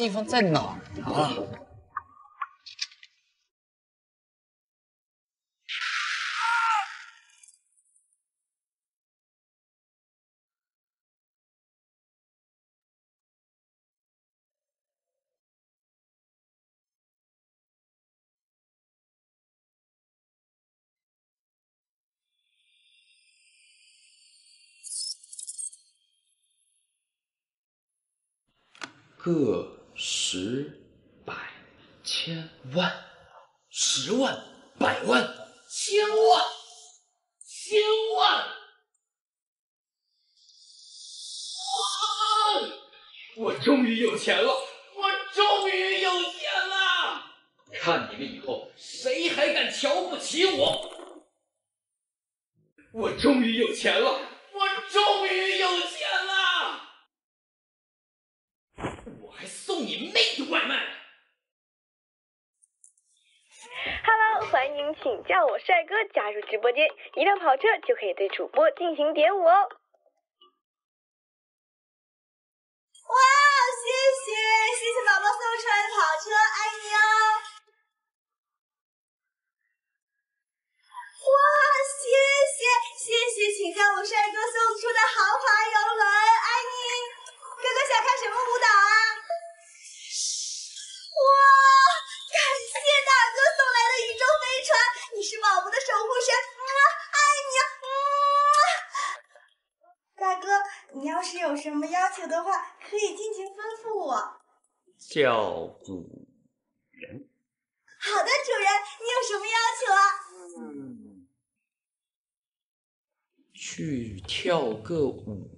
地方在哪儿啊？个十百千万，十万百万千万千万！哇！我终于有钱了！我终于有钱了！看你们以后谁还敢瞧不起我！我终于有钱了！我终于有钱了！还送你妹的外卖！Hello，欢迎请叫我帅哥加入直播间，一辆跑车就可以对主播进行点舞哦。哇，谢谢谢谢宝宝送出来的跑车，爱你哦！哇，谢谢谢谢请叫我帅哥送出的豪华游轮，爱你！哥哥想看什么舞蹈啊？哇！感谢大哥送来的宇宙飞船，你是宝宝的守护神，爱你！大哥，你要是有什么要求的话，可以尽情吩咐我。叫主人。好的，主人，你有什么要求啊？嗯，去跳个舞，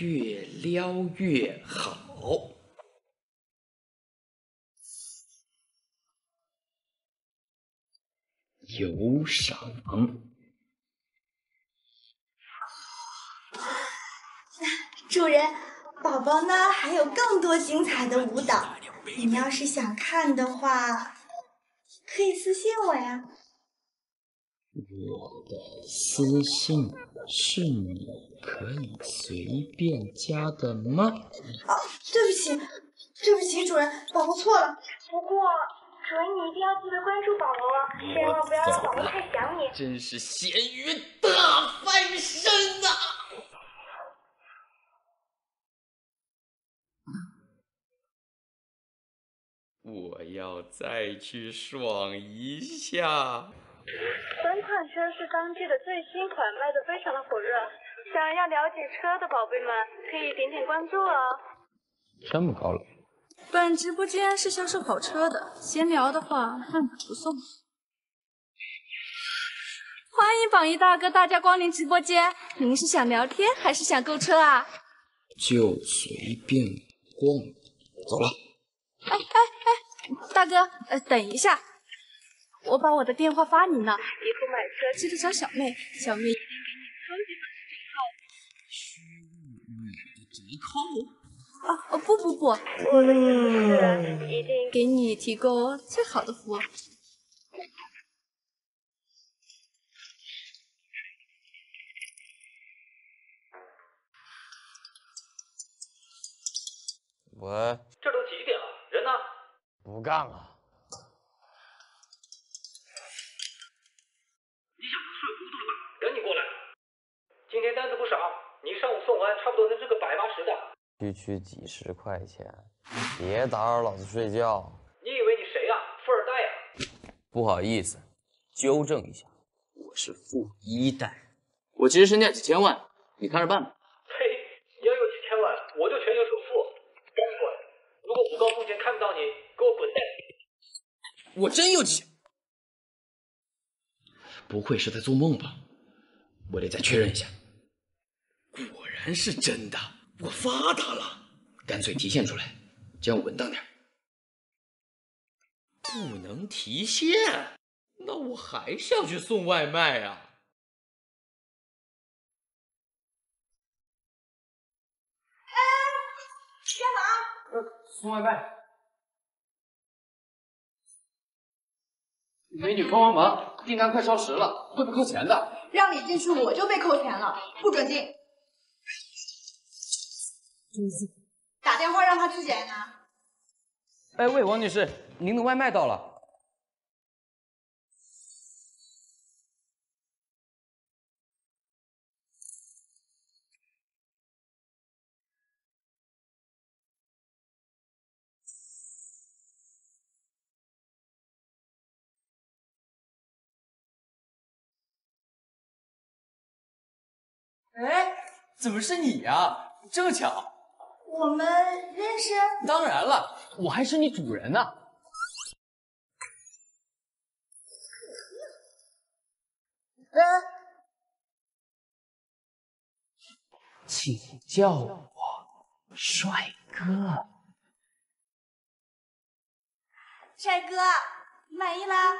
越撩越好。有赏。主人，宝宝呢还有更多精彩的舞蹈，你们要是想看的话，可以私信我呀。我的私信是你可以随便加的吗？哦，对不起，对不起，主人，宝宝错了。不过。主人，你一定要记得关注宝宝哦，千万不要让宝宝太想你。真是咸鱼大翻身呐！我要再去爽一下。本款车是当季的最新款，卖的非常的火热。想要了解车的宝贝们，可以点点关注哦。这么高冷。本直播间是销售跑车的，闲聊的话半不送。欢迎榜一大哥大驾光临直播间，您是想聊天还是想购车啊？就随便逛，走了。哎哎哎，大哥，呃，等一下，我把我的电话发你呢。以后买车记得找小妹，小妹一定给你超级粉丝折扣。虚你的折扣？哦哦不不不，我的意思是一定给你提供最好的服务。喂，这都几点了，人呢？不干了。你想睡糊涂了吧？赶紧过来！今天单子不少，你上午送完，差不多能挣个百八十的。区区几十块钱，别打扰老子睡觉。你以为你谁呀？富二代呀？不好意思，纠正一下，我是富一代。我其实身价几千万，你看着办吧。呸，你要有几千万，我就全球首富。赶紧过来！如果五高峰前看不到你，给我滚蛋！我真有几……不会是在做梦吧？我得再确认一下。果然是真的。我发达了，干脆提现出来，这样稳当点。不能提现，那我还是要去送外卖啊！哎，干嘛？送外卖。美女帮帮忙，订单快超时了，会被扣钱的。让你进去我就被扣钱了，不准进。打电话让他去捡呢。哎喂，王女士，您的外卖到了。哎，怎么是你呀？这么巧，我们认识？当然了，我还是你主人呢。呃，请叫我帅哥。帅哥，满意啦？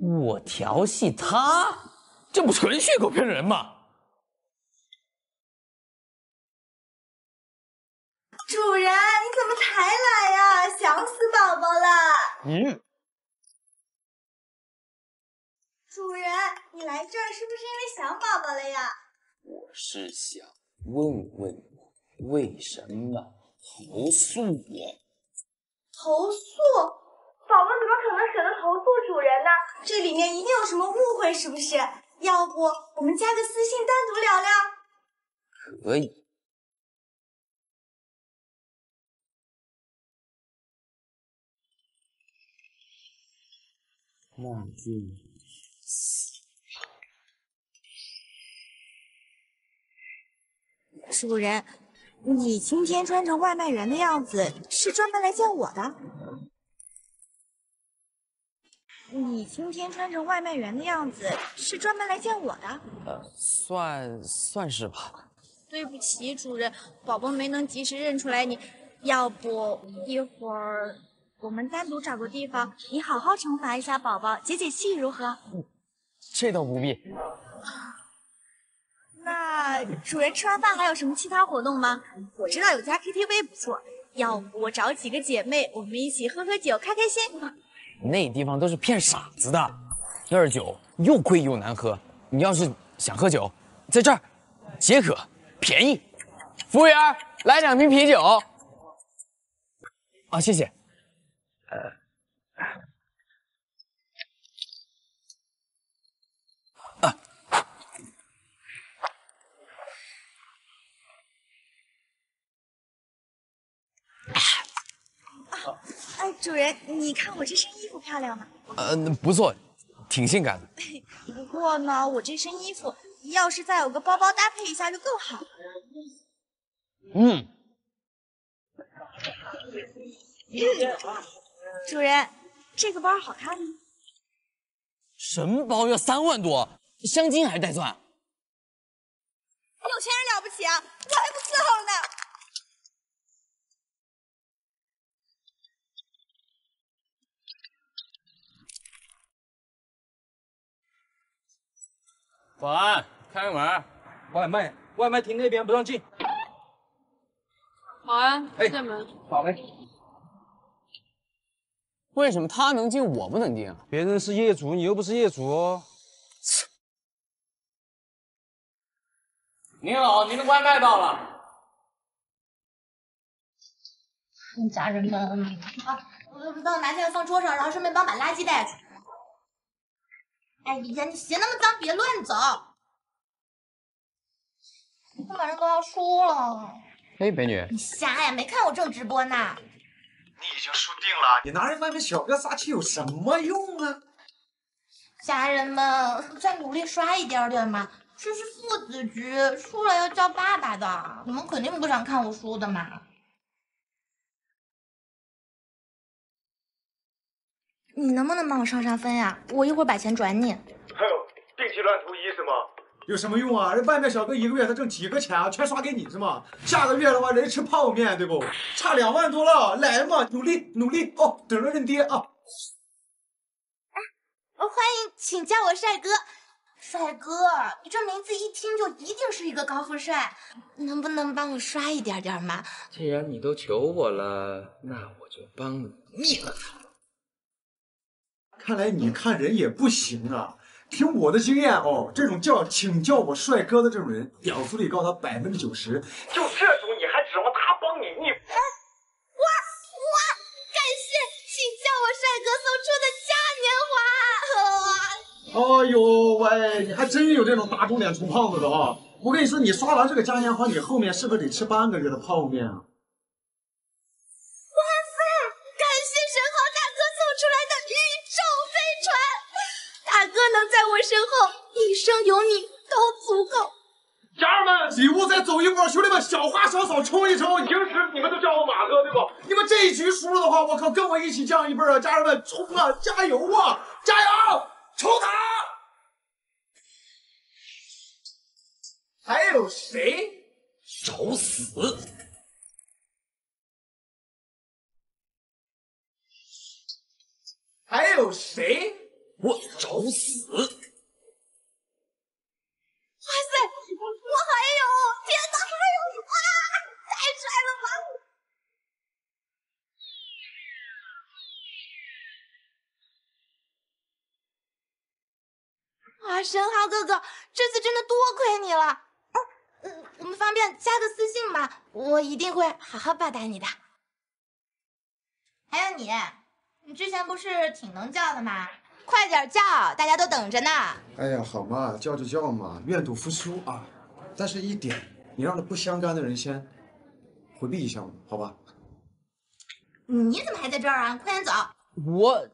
我调戏他，这不纯血口骗人吗？主人，你怎么才来呀？想死宝宝了。嗯，主人，你来这儿是不是因为想宝宝了呀？我是想问问你，为什么投诉我？投诉？宝宝怎么可能舍得投诉主人呢？这里面一定有什么误会，是不是？要不我们加个私信单独聊聊？可以。那就主人，你今天穿成外卖员的样子，是专门来见我的？你今天穿成外卖员的样子，是专门来见我的？呃，算算是吧。对不起，主人，宝宝没能及时认出来你。要不一会儿我们单独找个地方，你好好惩罚一下宝宝，解解气，如何？这倒不必。那主人吃完饭还有什么其他活动吗？我知道有家 KTV 不错，要不我找几个姐妹，我们一起喝喝酒，开开心。那地方都是骗傻子的，那儿酒又贵又难喝。你要是想喝酒，在这儿解渴，便宜。服务员，来两瓶啤酒。啊，谢谢。呃，啊，哎，主人，你看我这身衣服漂亮吗？呃，不错，挺性感的。不过呢，我这身衣服要是再有个包包搭配一下就更好了。嗯，主人，这个包好看吗？什么包要三万多？镶金还是带钻？有钱人了不起啊，我还不伺候了呢。保安，开个门。外卖，外卖厅那边不让进。保安，哎开门。好嘞。为什么他能进，我不能进啊？别人是业主，你又不是业主哦。您好，您的外卖到了。家人们啊，我就知道拿下来放桌上，然后顺便帮把垃圾带去。哎呀，你鞋那么脏，别乱走。马上都要输了，哎，美女，你瞎呀？没看我正直播呢。你已经输定了，你拿人外面小哥撒气有什么用啊？家人们，再努力刷一点点嘛，这是父子局，输了要叫爸爸的。你们肯定不想看我输的嘛。你能不能帮我上上分呀？我一会儿把钱转你。还有定期乱投医是吗？有什么用啊？人外卖小哥一个月他挣几个钱啊？全刷给你是吗？下个月的话，人吃泡面对不？差两万多了，来嘛，努力努力哦，等着认爹啊！哦，欢迎，请叫我帅哥。帅哥，你这名字一听就一定是一个高富帅，能不能帮我刷一点点嘛？既然你都求我了，那我就帮你灭了他。看来你看人也不行啊。凭我的经验哦，这种叫请叫我帅哥的这种人，屌丝率高达百分之九十。就这种你还指望他帮你？你我我！感谢请叫我帅哥送出的嘉年华！哎呦喂，你还真有这种打肿脸充胖子的啊！我跟你说，你刷完这个嘉年华，你后面是不是得吃半个月的泡面啊？身后，一生有你都足够。家人们，礼物再走一波，兄弟们，小花小草冲一冲！平时你们都叫我马哥，对不？你们这一局输了的话，我靠，跟我一起降一辈啊！家人们，冲啊！加油啊！加油！冲他！还有谁？找死！还有谁？我找死！哇塞，我还有，天哪，还有哇，太帅了吧！哇，神豪哥哥，这次真的多亏你了。嗯嗯，我们方便加个私信吗？我一定会好好报答你的。还有你，你之前不是挺能叫的吗？快点叫，大家都等着呢。哎呀，好嘛，叫就叫嘛，愿赌服输啊。但是一点，你让那不相干的人先回避一下嘛，好吧？你怎么还在这儿啊？快点走！我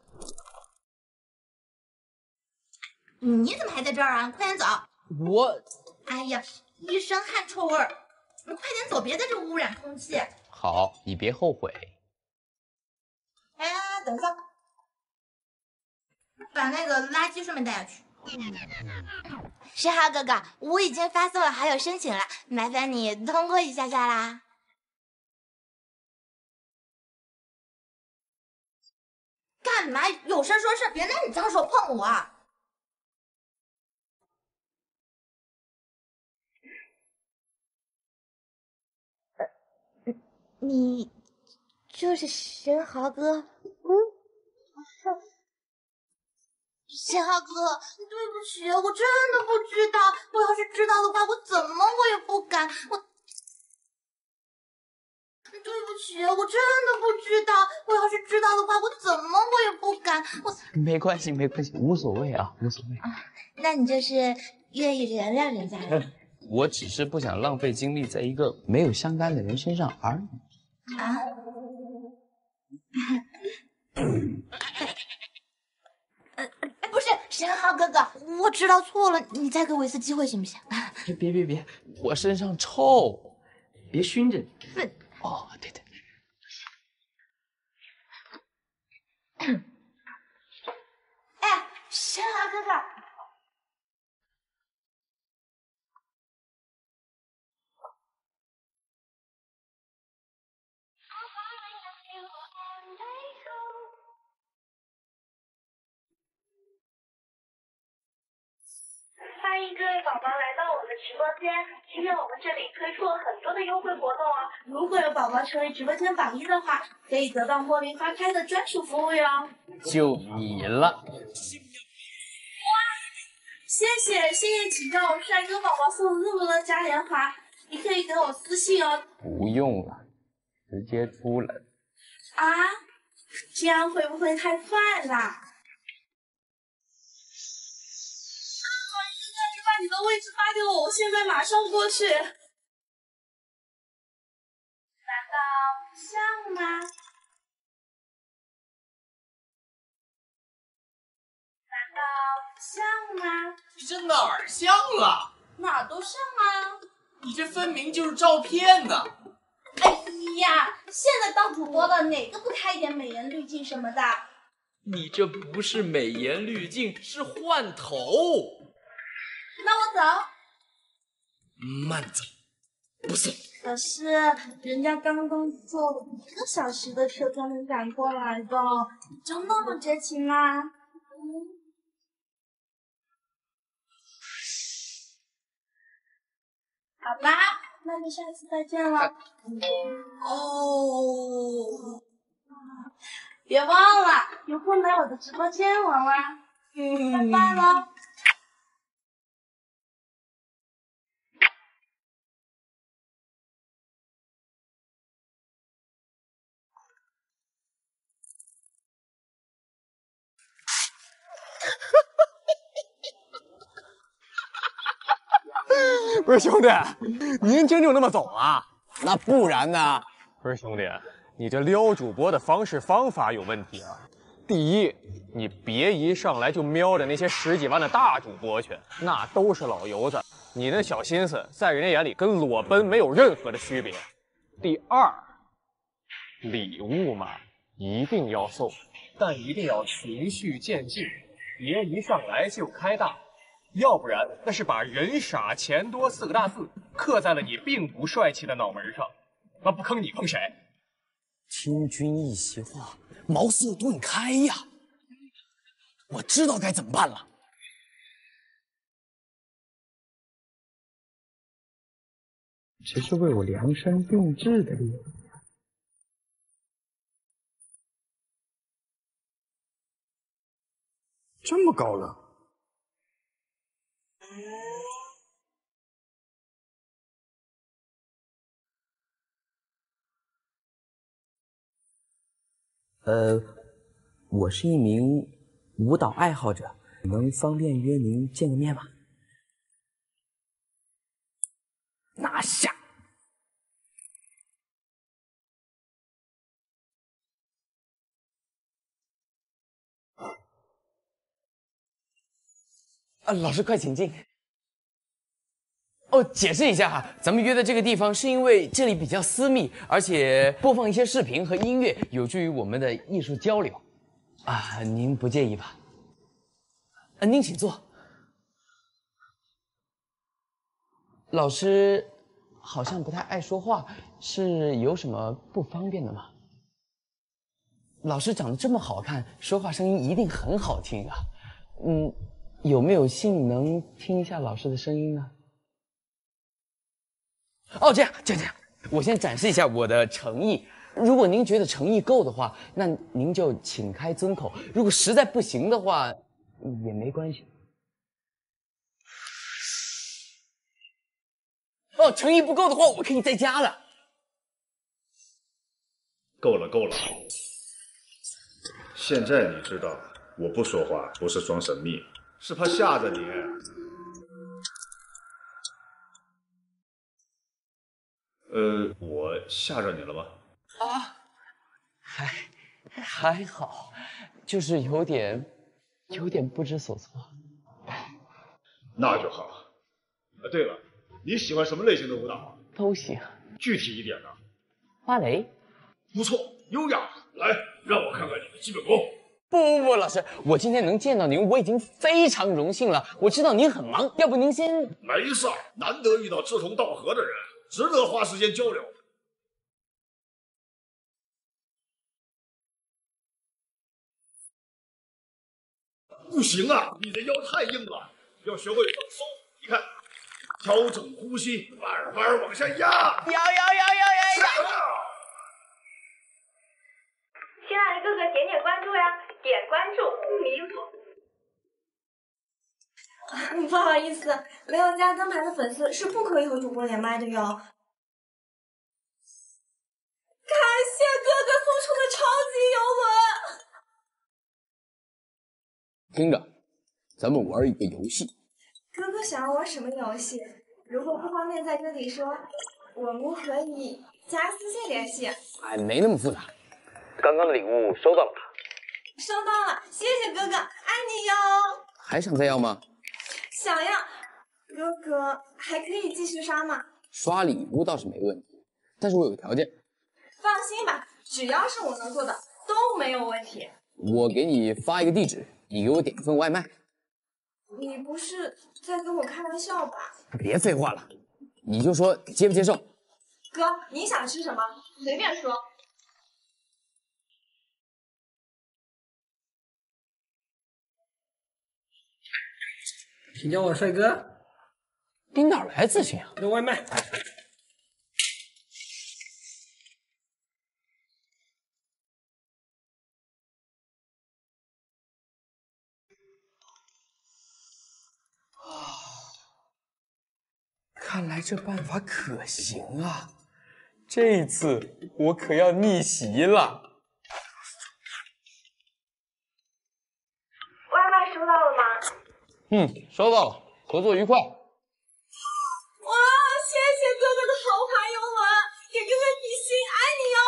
你怎么还在这儿啊？快点走！我哎呀，一身汗臭味儿，你快点走，别在这污染空气。好，你别后悔。哎，等一下，把那个垃圾顺便带下去。石豪哥哥，我已经发送了好友申请了，麻烦你通过一下下啦。干嘛？有事说事，别拿你脏手碰我。你就是神豪哥？嗯，神豪哥，对不起，我真的不知道。我要是知道的话，我怎么我也不敢。我，对不起，我真的不知道。我要是知道的话，我怎么我也不敢。我，没关系，没关系，无所谓啊，无所谓。那你就是愿意原谅人家了？我只是不想浪费精力在一个没有相干的人身上而已。啊？呃，不是，神豪哥哥，我知道错了，你再给我一次机会行不行？别别别，我身上臭，别熏着你。哼。哦，对对。哎，神豪哥哥。欢迎各位宝宝来到我们的直播间。今天我们这里推出了很多的优惠活动哦。如果有宝宝成为直播间榜一的话，可以得到茉莉花开的专属服务哟。就你了。哇谢谢谢谢请叫我帅哥宝宝送的那么多嘉年华，你可以给我私信哦。不用了，直接出来。啊？这样会不会太快啦？你的位置发给我，我现在马上过去。难道不像吗？难道不像吗？你这哪儿像了？哪儿都像啊！你这分明就是照骗呢！哎呀，现在当主播的哪个不开一点美颜滤镜什么的？你这不是美颜滤镜，是换头。那我走，慢走，不送。可是人家刚刚坐了一个小时的车才能赶过来的，就那么绝情吗？好吧，那就下次再见了。哦，别忘了有空来我的直播间玩玩。嗯，拜拜喽。不是兄弟，您真就那么走啊？那不然呢？不是兄弟，你这撩主播的方式方法有问题啊！第一，你别一上来就瞄着那些十几万的大主播去，那都是老油子，你那小心思在人家眼里跟裸奔没有任何的区别。第二，礼物嘛，一定要送，但一定要循序渐进，别一上来就开大。要不然，那是把“人傻钱多”四个大字刻在了你并不帅气的脑门上，那不坑你坑谁？听君一席话，茅塞顿开呀！我知道该怎么办了。这是为我量身定制的礼物。这么高冷。呃，我是一名舞蹈爱好者，能方便约您见个面吗？拿下！啊，老师快请进。哦，解释一下哈，咱们约的这个地方是因为这里比较私密，而且播放一些视频和音乐有助于我们的艺术交流。啊，您不介意吧？啊，您请坐。老师好像不太爱说话，是有什么不方便的吗？老师长得这么好看，说话声音一定很好听啊。嗯，有没有幸能听一下老师的声音呢？哦，这样，这样，这样，我先展示一下我的诚意。如果您觉得诚意够的话，那您就请开尊口；如果实在不行的话，也没关系。哦，诚意不够的话，我可以再加的。够了，够了。现在你知道，我不说话不是装神秘，是怕吓着你。呃，我吓着你了吗？啊，还还好，就是有点有点不知所措。那就好。啊，对了，你喜欢什么类型的舞蹈？都行。具体一点呢？芭蕾。不错，优雅。来，让我看看你的基本功。不不不，老师，我今天能见到您，我已经非常荣幸了。我知道您很忙，要不您先……没事，难得遇到志同道合的人。值得花时间交流。不行啊，你的腰太硬了，要学会放松。你看，调整呼吸，慢慢往下压。压压压压压压！亲爱的哥哥，点点关注呀，点关注不迷路。不好意思，没有加灯牌的粉丝是不可以和主播连麦的哟。感谢哥哥送出的超级游轮。听着，咱们玩一个游戏。哥哥想要玩什么游戏？如果不方便在这里说，我们可以加私信联系。哎，没那么复杂。刚刚的礼物收到了吧？收到了，谢谢哥哥，爱你哟。还想再要吗？想要。哥哥还可以继续刷吗？刷礼物倒是没问题，但是我有个条件。放心吧，只要是我能做的都没有问题。我给你发一个地址，你给我点一份外卖。你不是在跟我开玩笑吧？别废话了，你就说接不接受。哥，你想吃什么随便说。请叫我帅哥。你哪来自信啊？那外卖。看来这办法可行啊！这次我可要逆袭了。外卖收到了吗？嗯，收到了，合作愉快。哇，谢谢哥哥的豪华游轮，给哥哥比心，爱你哟。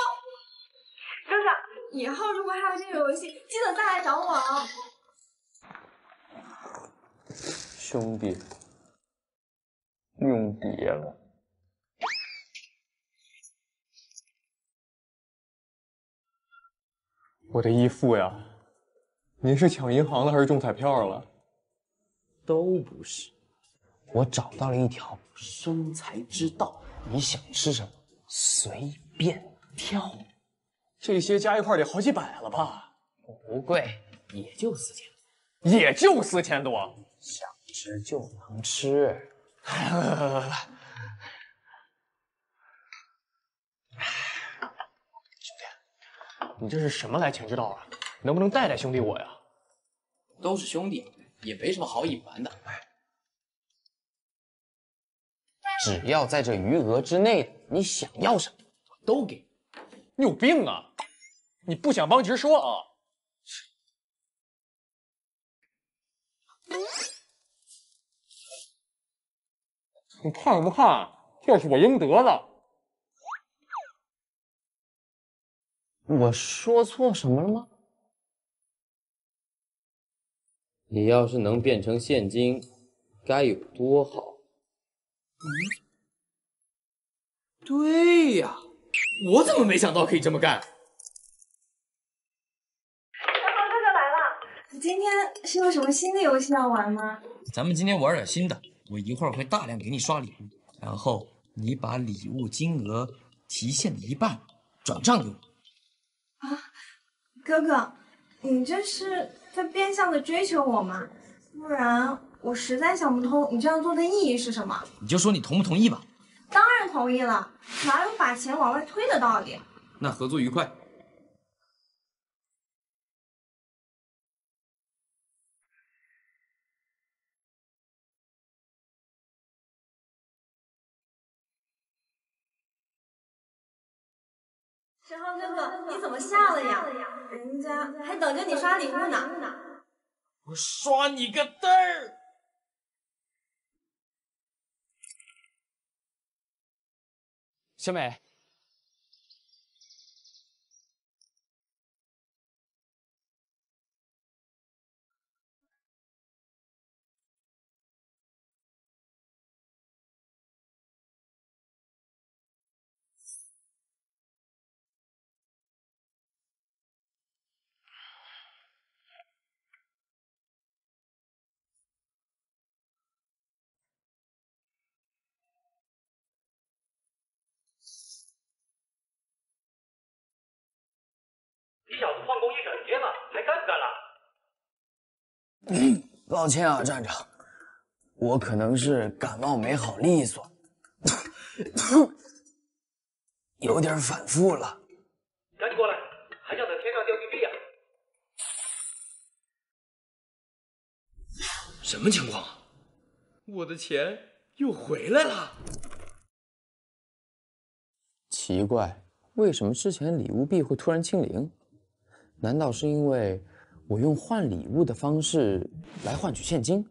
哥哥，以后如果还有这个游戏，记得再来找我哦。兄弟，用碟了。我的义父呀，您是抢银行了还是中彩票了？都不是，我找到了一条生财之道。你想吃什么，随便挑。这些加一块得好几百了吧？不贵，也就四千，也就四千多。想吃就能吃。兄弟你这是什么来钱之道啊？能不能带带兄弟我呀？都是兄弟，也没什么好隐瞒的。只要在这余额之内，你想要什么我都给。你有病啊！你不想帮直说啊！你看什么看？这是我应得的。我说错什么了吗？你要是能变成现金，该有多好！嗯对呀，我怎么没想到可以这么干？小宝哥哥来了，你今天是有什么新的游戏要玩吗？咱们今天玩点新的，我一会儿会大量给你刷礼物，然后你把礼物金额提现的一半转账给我。啊，哥哥，你这是在变相的追求我吗？不然我实在想不通你这样做的意义是什么。你就说你同不同意吧。当然同意了，哪有把钱往外推的道理？那合作愉快。申浩哥哥，你怎么下了呀？人家还等着你刷礼物呢。我刷你个嘚儿！小美，旷工一整天了，还干不干了？抱歉啊，站长，我可能是感冒没好利索，有点反复了。赶紧过来，还想等天上掉金币啊？什么情况啊？我的钱又回来了？奇怪，为什么之前礼物币会突然清零？难道是因为我用换礼物的方式来换取现金？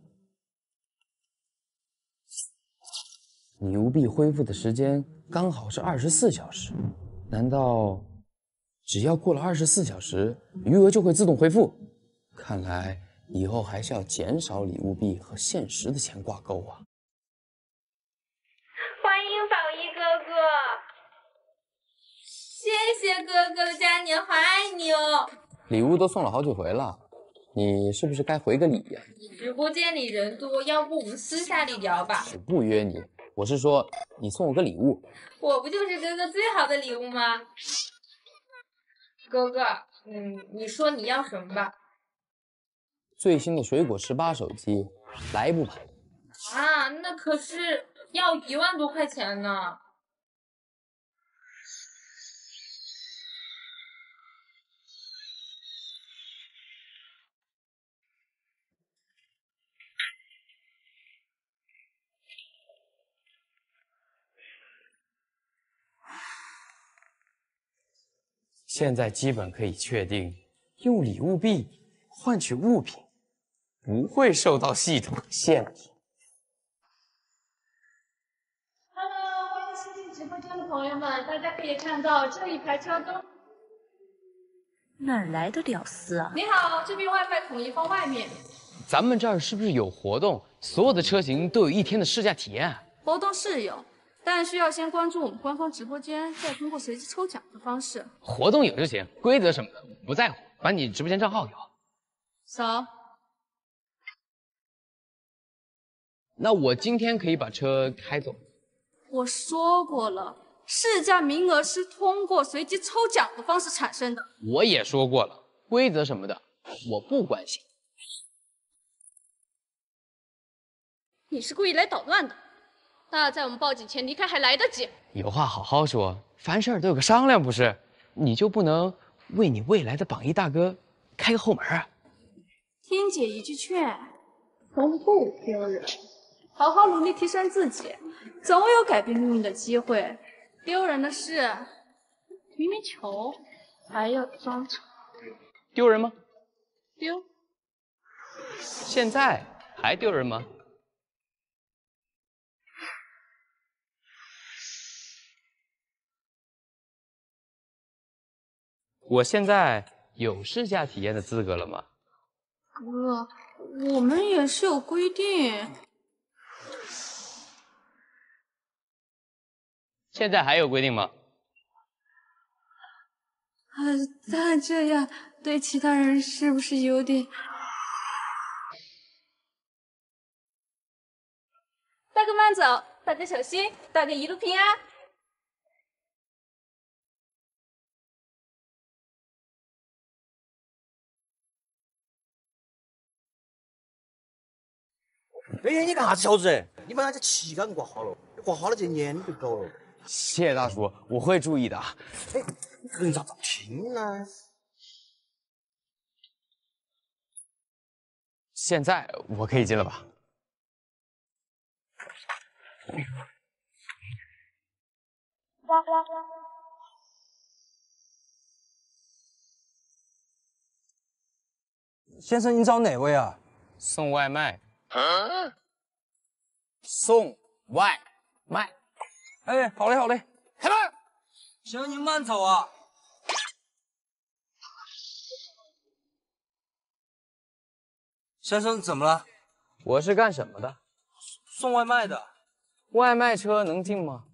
礼物币恢复的时间刚好是二十四小时，难道只要过了二十四小时，余额就会自动恢复？看来以后还是要减少礼物币和现实的钱挂钩啊！欢迎宝一哥哥，谢谢哥哥的嘉年华，爱你哦。礼物都送了好几回了，你是不是该回个礼呀、直播间里人多，要不我们私下里聊吧？我不约你，我是说你送我个礼物。我不就是哥哥最好的礼物吗？哥哥，嗯，你说你要什么吧？最新的水果十八手机，来一部吧。啊，那可是要一万多块钱呢。现在基本可以确定，用礼物币换取物品不会受到系统限制。Hello，欢迎新进直播间的朋友们，大家可以看到这一排车都。哪儿来的屌丝啊？你好，这边外卖统一放外面。咱们这儿是不是有活动？所有的车型都有一天的试驾体验。活动是有，但需要先关注我们官方直播间，再通过随机抽奖的方式。活动有就行，规则什么的我不在乎，把你直播间账号给我。扫。那我今天可以把车开走。我说过了，试驾名额是通过随机抽奖的方式产生的。我也说过了，规则什么的我不关心。你是故意来捣乱的，那在我们报警前离开还来得及。有话好好说，凡事都有个商量不是？你就不能为你未来的榜一大哥开个后门啊？听姐一句劝，从不丢人。好好努力提升自己，总有改变命运的机会。丢人的事明明丑，还要装丑。丢人吗？丢。现在还丢人吗？我现在有试驾体验的资格了吗？哥，我们也是有规定。现在还有规定吗？啊，但这样对其他人是不是有点？大哥慢走，大哥小心，大哥一路平安。哎，你干啥子小子？你把人家旗杆挂好了，挂好了这年就够了。谢谢大叔，我会注意的。哎，你这人咋这么？拼呢？现在我可以进了吧？先生，您找哪位啊？送外卖。送外卖。哎，好嘞，好嘞。开门。行，您慢走啊。先生，怎么了？我是干什么的？送外卖的。外卖车能进吗？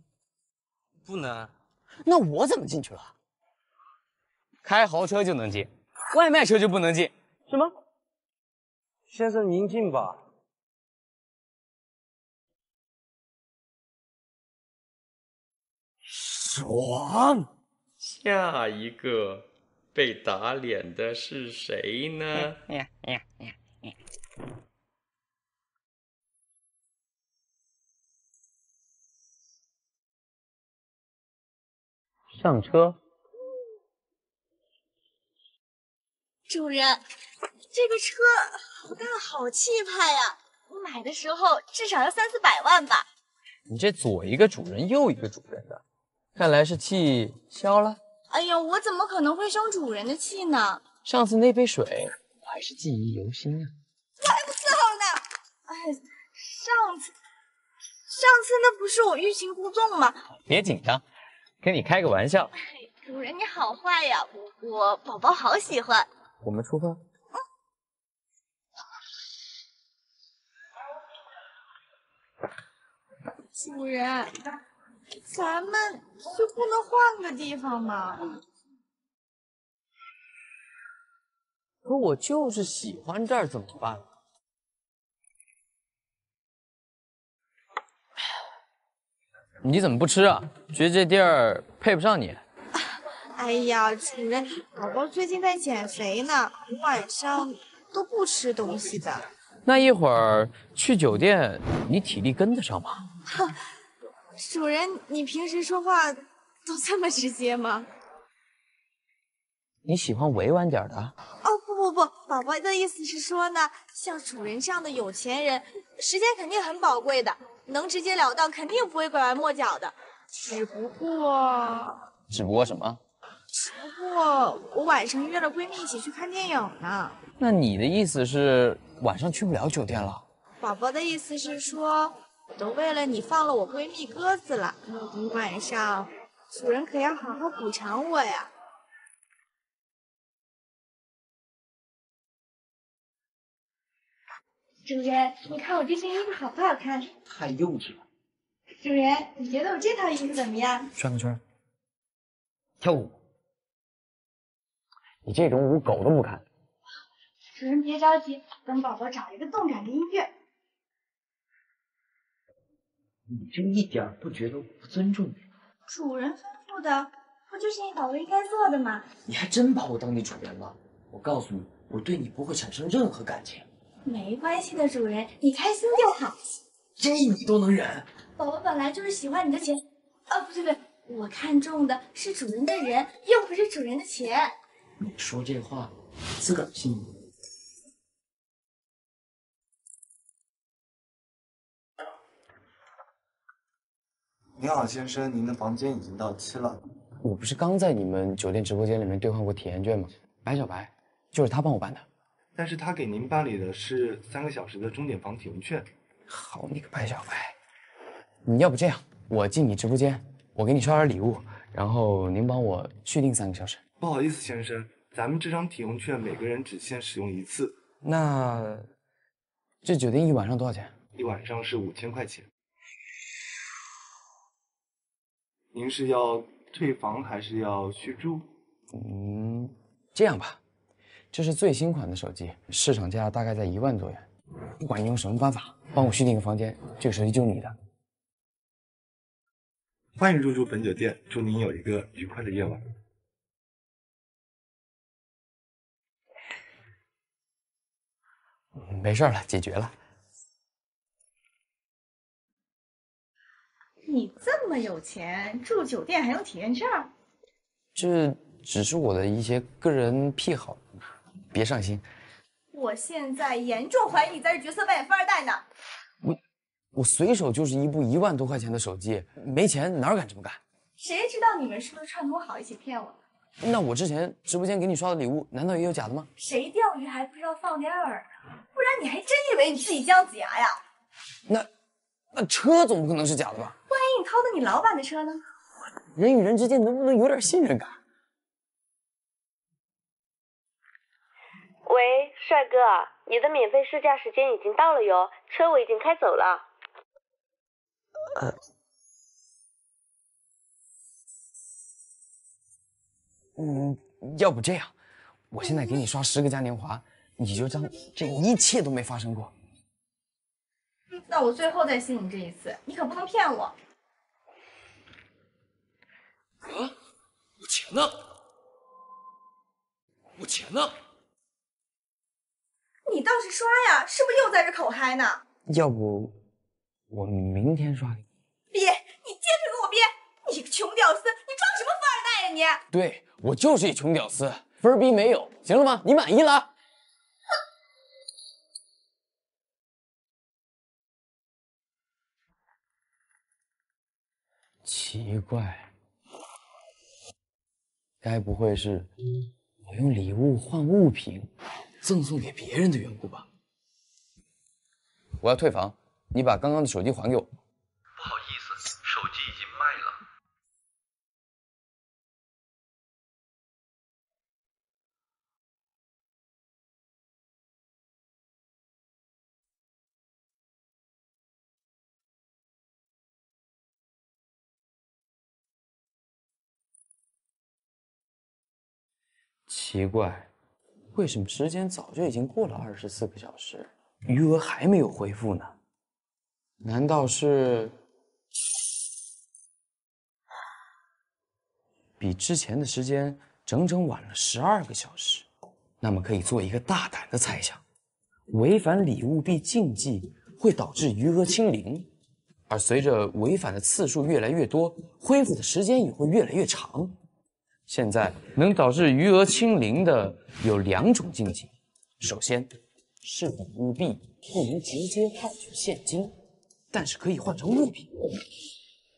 不能。那我怎么进去了？开豪车就能进，外卖车就不能进，是吗？先生，您进吧。爽！下一个被打脸的是谁呢？上车。主人，这个车好大好气派呀！我买的时候至少要三四百万吧？你这左一个主人，右一个主人的，看来是气消了。哎呀，我怎么可能会生主人的气呢？上次那杯水，我还是记忆犹新啊。还不伺候呢！哎，上次，上次那不是我欲擒故纵吗？别紧张，跟你开个玩笑。主人你好坏呀，我我宝宝好喜欢。我们出发。主人，咱们就不能换个地方吗？可我就是喜欢这儿，怎么办？你怎么不吃啊？觉得这地儿配不上你？哎呀，主人，宝宝最近在减肥呢，晚上都不吃东西的。那一会儿去酒店，你体力跟得上吗？哼，主人，你平时说话都这么直接吗？你喜欢委婉点的？哦不不不，宝宝的意思是说呢，像主人这样的有钱人，时间肯定很宝贵的，能直截了当，肯定不会拐弯抹角的。只不过，只不过什么？只不过我晚上约了闺蜜一起去看电影呢。那你的意思是晚上去不了酒店了？宝宝的意思是说，我都为了你放了我闺蜜鸽子了，你晚上主人可要好好补偿我呀。主人，你看我这身衣服好不好看？太幼稚了。主人，你觉得我这套衣服怎么样？转个圈，跳舞。你这种舞狗都不看。主人别着急，等宝宝找一个动感的音乐。你这一点不觉得我不尊重你？主人吩咐的，不就是你宝宝应该做的吗？你还真把我当你主人了？我告诉你，我对你不会产生任何感情。没关系的，主人，你开心就好。这你都能忍？宝宝本来就是喜欢你的钱，啊，不对不对，我看中的是主人的人，又不是主人的钱。你说这话，自个儿信吗？您好，先生，您的房间已经到期了。我不是刚在你们酒店直播间里面兑换过体验券吗？白小白，就是他帮我办的。但是他给您办理的是三个小时的钟点房体验券。好你个白小白，你要不这样，我进你直播间，我给你刷点礼物，然后您帮我续订三个小时。不好意思，先生，咱们这张体验券每个人只限使用一次。那这酒店一晚上多少钱？一晚上是五千块钱。您是要退房还是要续住？嗯，这样吧，这是最新款的手机，市场价大概在一万多元。不管你用什么办法，帮我续订个房间，这个手机就是你的。欢迎入住本酒店，祝您有一个愉快的夜晚。没事了，解决了。你这么有钱，住酒店还用体验券？这只是我的一些个人癖好，别上心。我现在严重怀疑你在这角色扮演富二代呢。我我随手就是一部一万多块钱的手机，没钱哪敢这么干？谁知道你们是不是串通好一起骗我？那我之前直播间给你刷的礼物，难道也有假的吗？谁钓鱼还不知道放点饵啊？不然你还真以为你自己姜子牙呀？那那车总不可能是假的吧？万一你偷的你老板的车呢？人与人之间能不能有点信任感？喂，帅哥，你的免费试驾时间已经到了哟，车我已经开走了。呃，嗯，要不这样，我现在给你刷十个嘉年华，你就当这一切都没发生过。那我最后再信你这一次，你可不能骗我。啊，我钱呢？我钱呢？你倒是刷呀，是不是又在这口嗨呢？要不我明天刷给你？憋，你接着给我憋！你个穷屌丝，你装什么富二代呀你？对我就是一穷屌丝，分儿逼没有，行了吗？你满意了？奇怪，该不会是我用礼物换物品，赠送给别人的缘故吧？我要退房，你把刚刚的手机还给我。不好意思，手机已经奇怪，为什么时间早就已经过了二十四个小时，余额还没有恢复呢？难道是比之前的时间整整晚了十二个小时？那么可以做一个大胆的猜想，违反礼物币禁忌会导致余额清零，而随着违反的次数越来越多，恢复的时间也会越来越长。现在能导致余额清零的有两种禁忌，首先是礼物币不能直接换取现金，但是可以换成物品；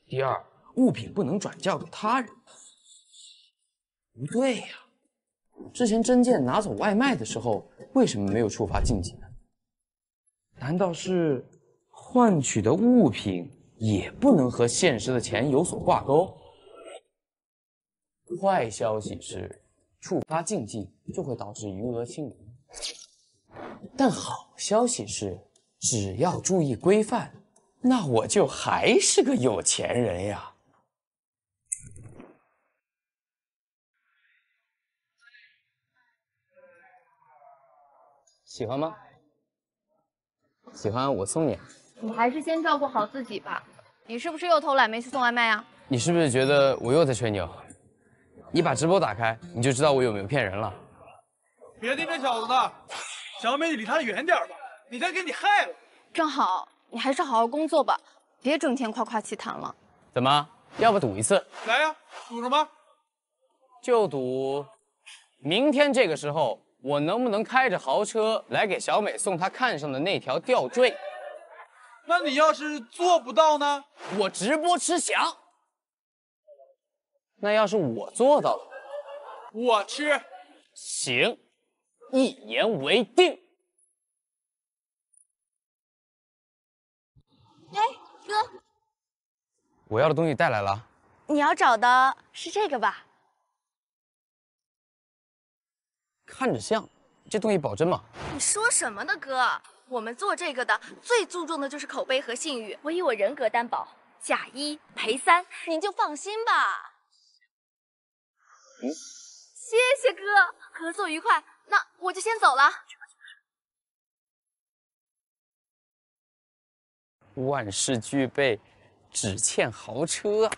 第二，物品不能转交给他人。不对呀、之前真剑拿走外卖的时候，为什么没有触发禁忌呢？难道是换取的物品也不能和现实的钱有所挂钩？坏消息是，触发禁忌就会导致余额清零。但好消息是，只要注意规范，那我就还是个有钱人呀。喜欢吗？喜欢我送你。你还是先照顾好自己吧。你是不是又偷懒没去送外卖啊？你是不是觉得我又在吹牛？你把直播打开，你就知道我有没有骗人了。别听这小子呢，小美，你离他远点吧，你再给你害了。正好，你还是好好工作吧，别整天夸夸其谈了。怎么？要不赌一次？来呀，赌什么？就赌明天这个时候，我能不能开着豪车来给小美送她看上的那条吊坠？那你要是做不到呢？我直播吃翔。那要是我做到了，我吃。行，一言为定。哎，哥，我要的东西带来了，你要找的是这个吧？看着像，这东西保真吗？你说什么呢，哥？我们做这个的最注重的就是口碑和信誉，我以我人格担保，假一赔三，您就放心吧。嗯，谢谢哥，合作愉快，那我就先走了。万事俱备，只欠豪车啊！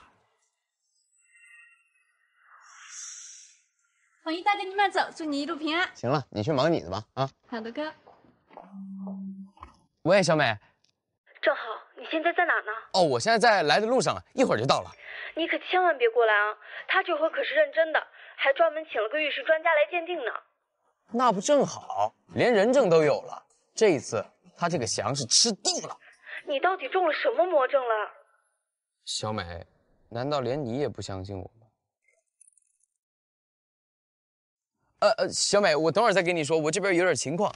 红衣带着你慢走，祝你一路平安。行了，你去忙你的吧，啊。好的，哥。喂，小美。正好，你现在在哪呢？哦，我现在在来的路上了，一会儿就到了。你可千万别过来啊！他这回可是认真的，还专门请了个玉石专家来鉴定呢。那不正好，连人证都有了。这一次他这个翔是吃定了。你到底中了什么魔怔了？小美，难道连你也不相信我吗？呃呃，小美，我等会儿再跟你说，我这边有点情况。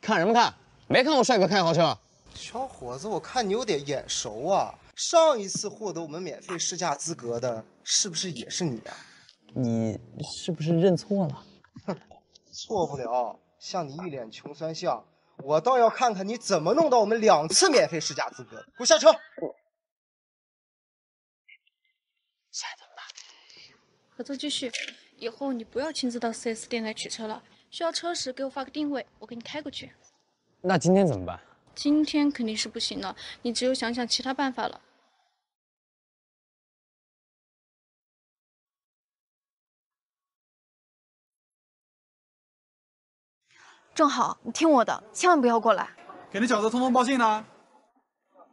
看什么看？没看过帅哥开豪车？小伙子，我看你有点眼熟啊！上一次获得我们免费试驾资格的，是不是也是你啊？你是不是认错了？哼，错不了。像你一脸穷酸相，我倒要看看你怎么弄到我们两次免费试驾资格。给我下车！现在怎么办？合作继续，以后你不要亲自到 4S 店来取车了，需要车时给我发个定位，我给你开过去。那今天怎么办？今天肯定是不行了，你只有想想其他办法了。正好，你听我的，千万不要过来。给那小子通风报信呢。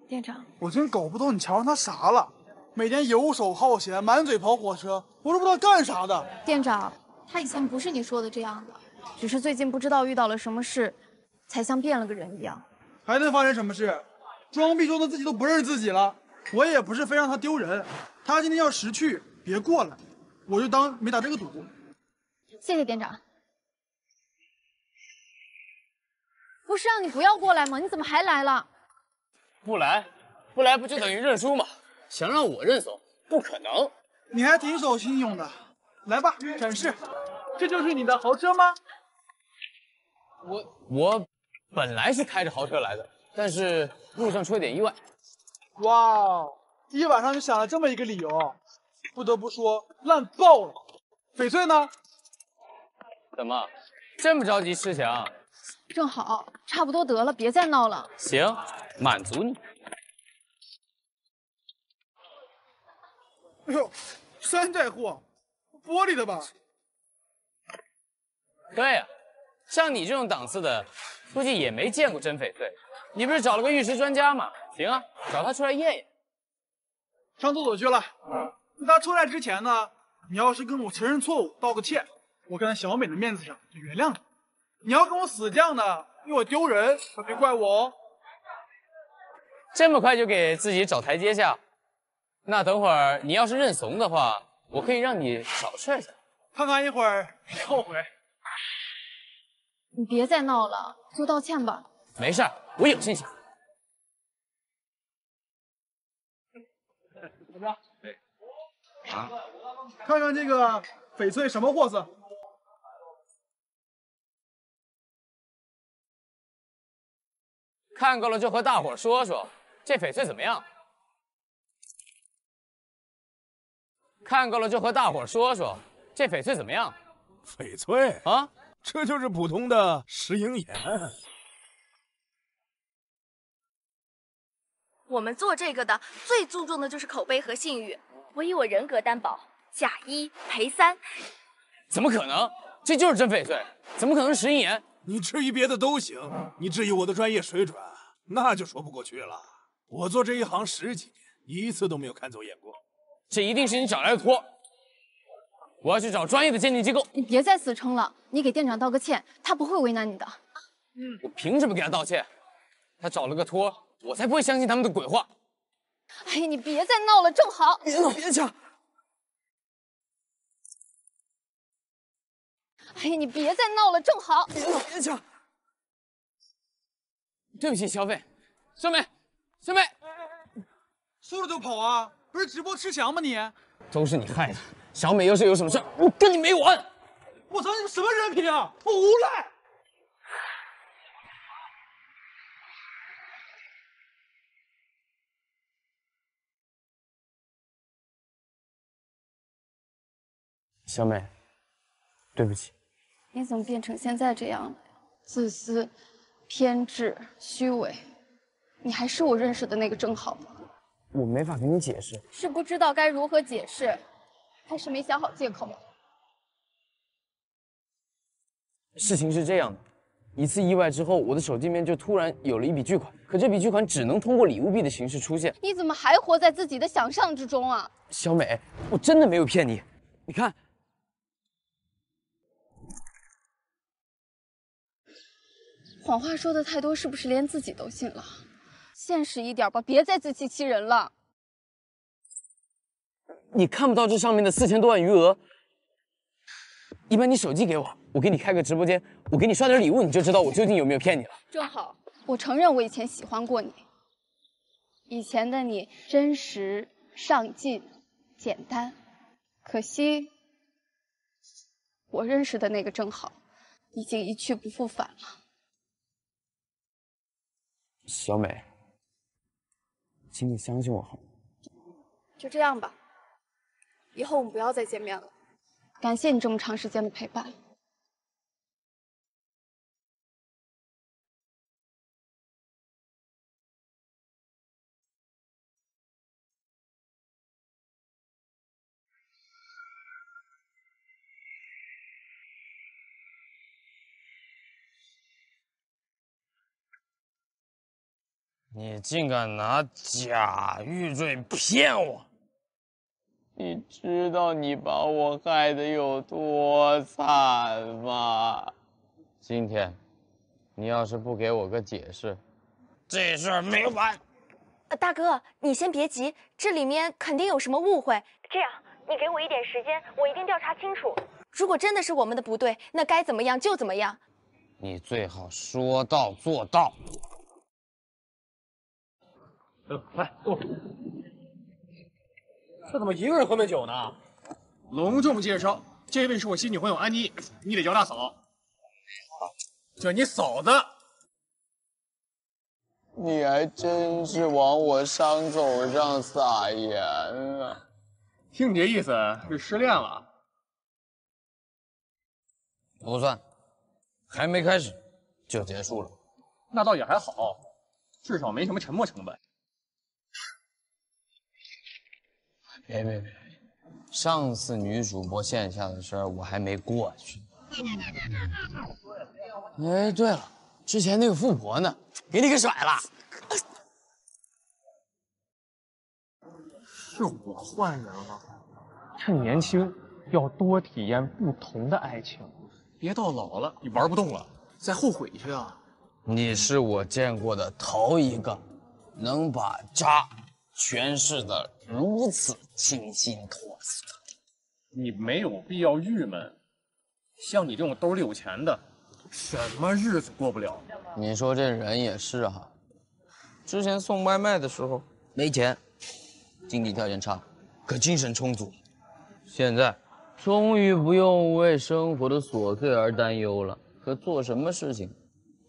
店长，我真搞不懂你瞧上他啥了，每天游手好闲，满嘴跑火车，我都不知道干啥的。店长，他以前不是你说的这样的，只是最近不知道遇到了什么事，才像变了个人一样。还能发生什么事？装逼装的自己都不认识自己了。我也不是非让他丢人，他今天要识趣，别过来，我就当没打这个赌。谢谢店长。不是让你不要过来吗？你怎么还来了？不来，不来不就等于认输吗？想让我认怂，不可能。你还挺守信用的，来吧，展示。这就是你的豪车吗？我我本来是开着豪车来的，但是路上出了点意外。哇，一晚上就想了这么一个理由，不得不说烂爆了。翡翠呢？怎么这么着急吃翔？正好，差不多得了，别再闹了。行，满足你。哎呦，山寨货，玻璃的吧？对呀、像你这种档次的，估计也没见过真翡翠。你不是找了个玉石专家吗？行啊，找他出来验验。上厕所去了。那出来之前呢，你要是跟我承认错误，道个歉，我看在小美的面子上就原谅你。你要跟我死犟呢，因为我丢人，可别怪我哦。这么快就给自己找台阶下？那等会儿你要是认怂的话，我可以让你少睡下。看看一会儿后悔。你别再闹了，就道歉吧。没事，我有信心。怎么着？啊？看看这个翡翠什么货色？看够了就和大伙说说，这翡翠怎么样？看够了就和大伙说说，这翡翠怎么样？翡翠啊，这就是普通的石英岩。我们做这个的最注重的就是口碑和信誉，我以我人格担保，假一赔三。怎么可能？这就是真翡翠，怎么可能是石英岩？你质疑别的都行，你质疑我的专业水准，那就说不过去了。我做这一行十几年，一次都没有看走眼过。这一定是你找来的托。我要去找专业的鉴定机构。你别再死撑了，你给店长道个歉，他不会为难你的。嗯，我凭什么给他道歉？他找了个托，我才不会相信他们的鬼话。哎呀，你别再闹了，正好。别闹，别抢。哎呀，你别再闹了，正好。别闹，别抢。对不起，小美，小美，小美，说了就跑啊？不是直播吃翔吗你？都是你害的。小美要是有什么事，我跟你没完。我操，你们什么人品啊！我无赖。小美，对不起。你怎么变成现在这样了？自私、偏执、虚伪，你还是我认识的那个郑好吗？我没法跟你解释，是不知道该如何解释，还是没想好借口？事情是这样的，一次意外之后，我的手机里面就突然有了一笔巨款，可这笔巨款只能通过礼物币的形式出现。你怎么还活在自己的想象之中啊？小美，我真的没有骗你，你看。谎话说的太多，是不是连自己都信了？现实一点吧，别再自欺欺人了。你看不到这上面的四千多万余额？你把你手机给我，我给你开个直播间，我给你刷点礼物，你就知道我究竟有没有骗你了。正好，我承认我以前喜欢过你。以前的你真实、上进、简单，可惜我认识的那个正好已经一去不复返了。小美，请你相信我好吗？就这样吧，以后我们不要再见面了。感谢你这么长时间的陪伴。你竟敢拿假玉坠骗我！你知道你把我害得有多惨吗？今天，你要是不给我个解释，这事儿没完。呃，大哥，你先别急，这里面肯定有什么误会。这样，你给我一点时间，我一定调查清楚。如果真的是我们的不对，那该怎么样就怎么样。你最好说到做到。来坐。这怎么一个人喝闷酒呢？隆重介绍，这位是我新女朋友安妮，你得叫大嫂。叫你嫂子。你还真是往我伤口上撒盐啊！听你这意思是失恋了？不算，还没开始就结束了。那倒也还好，至少没什么沉没成本。别别别！上次女主播线下的事儿我还没过去。哎，对了，之前那个富婆呢？给你给甩了。是我换人了，趁年轻要多体验不同的爱情，别到老了你玩不动了再后悔去啊！你是我见过的头一个能把渣诠释的如此清新脱俗。你没有必要郁闷，像你这种兜里有钱的，什么日子过不了？你说这人也是哈，之前送外卖的时候没钱，经济条件差，可精神充足。现在终于不用为生活的琐碎而担忧了，可做什么事情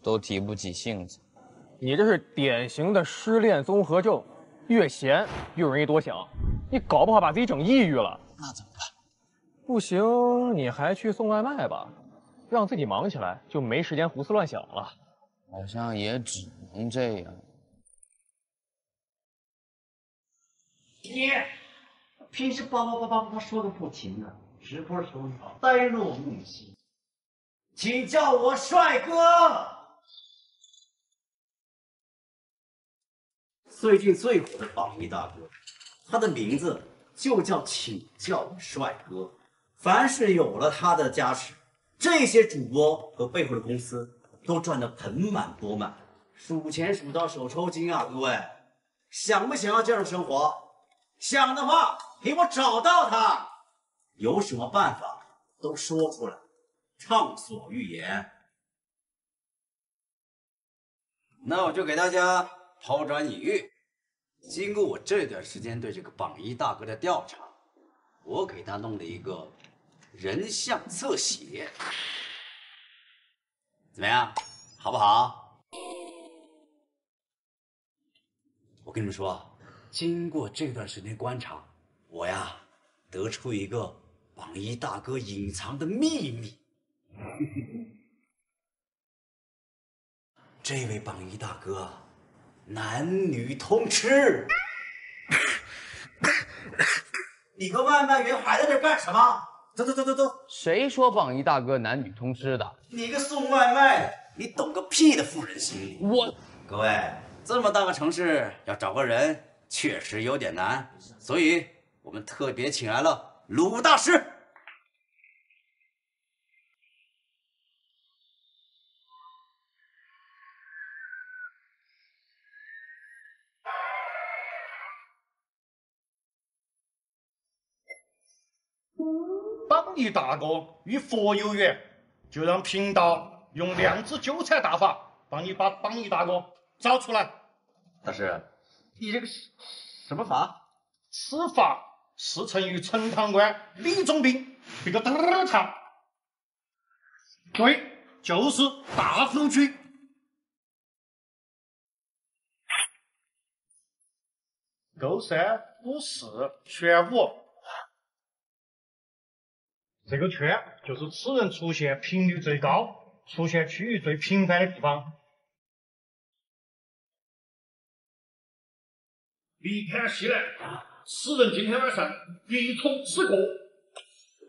都提不起兴致。你这是典型的失恋综合症，越闲越容易多想，你搞不好把自己整抑郁了。那怎么办？不行，你还去送外卖吧，让自己忙起来，就没时间胡思乱想了。好像也只能这样。你，平时叭叭叭叭叭说个不停的，直播时候呆若木鸡，请叫我帅哥。最近最火的榜一大哥，他的名字就叫请叫我帅哥。凡是有了他的加持，这些主播和背后的公司都赚得盆满钵满，数钱数到手抽筋啊！各位，想不想要这样的生活？想的话，给我找到他，有什么办法都说出来，畅所欲言。那我就给大家抛砖引玉。经过我这段时间对这个榜一大哥的调查，我给他弄了一个人像侧写，怎么样？好不好？我跟你们说，经过这段时间观察，我呀得出一个榜一大哥隐藏的秘密。这位榜一大哥，男女通吃。你个外卖员还在这干什么？走走走走走！谁说榜一大哥男女通吃的？你个送外卖的，你懂个屁的妇人心理！我，各位，这么大个城市要找个人确实有点难，所以我们特别请来了鲁大师。榜一大哥与佛有缘，就让贫道用量子纠缠大法帮你把榜一大哥找出来。大师，你这个是什么法？此法师承于陈塘关李总兵，这个嘚儿长，对，就是大风区。勾三五四选五，这个圈就是此人出现频率最高、出现区域最频繁的地方。离开西来，此人今天晚上必从此过。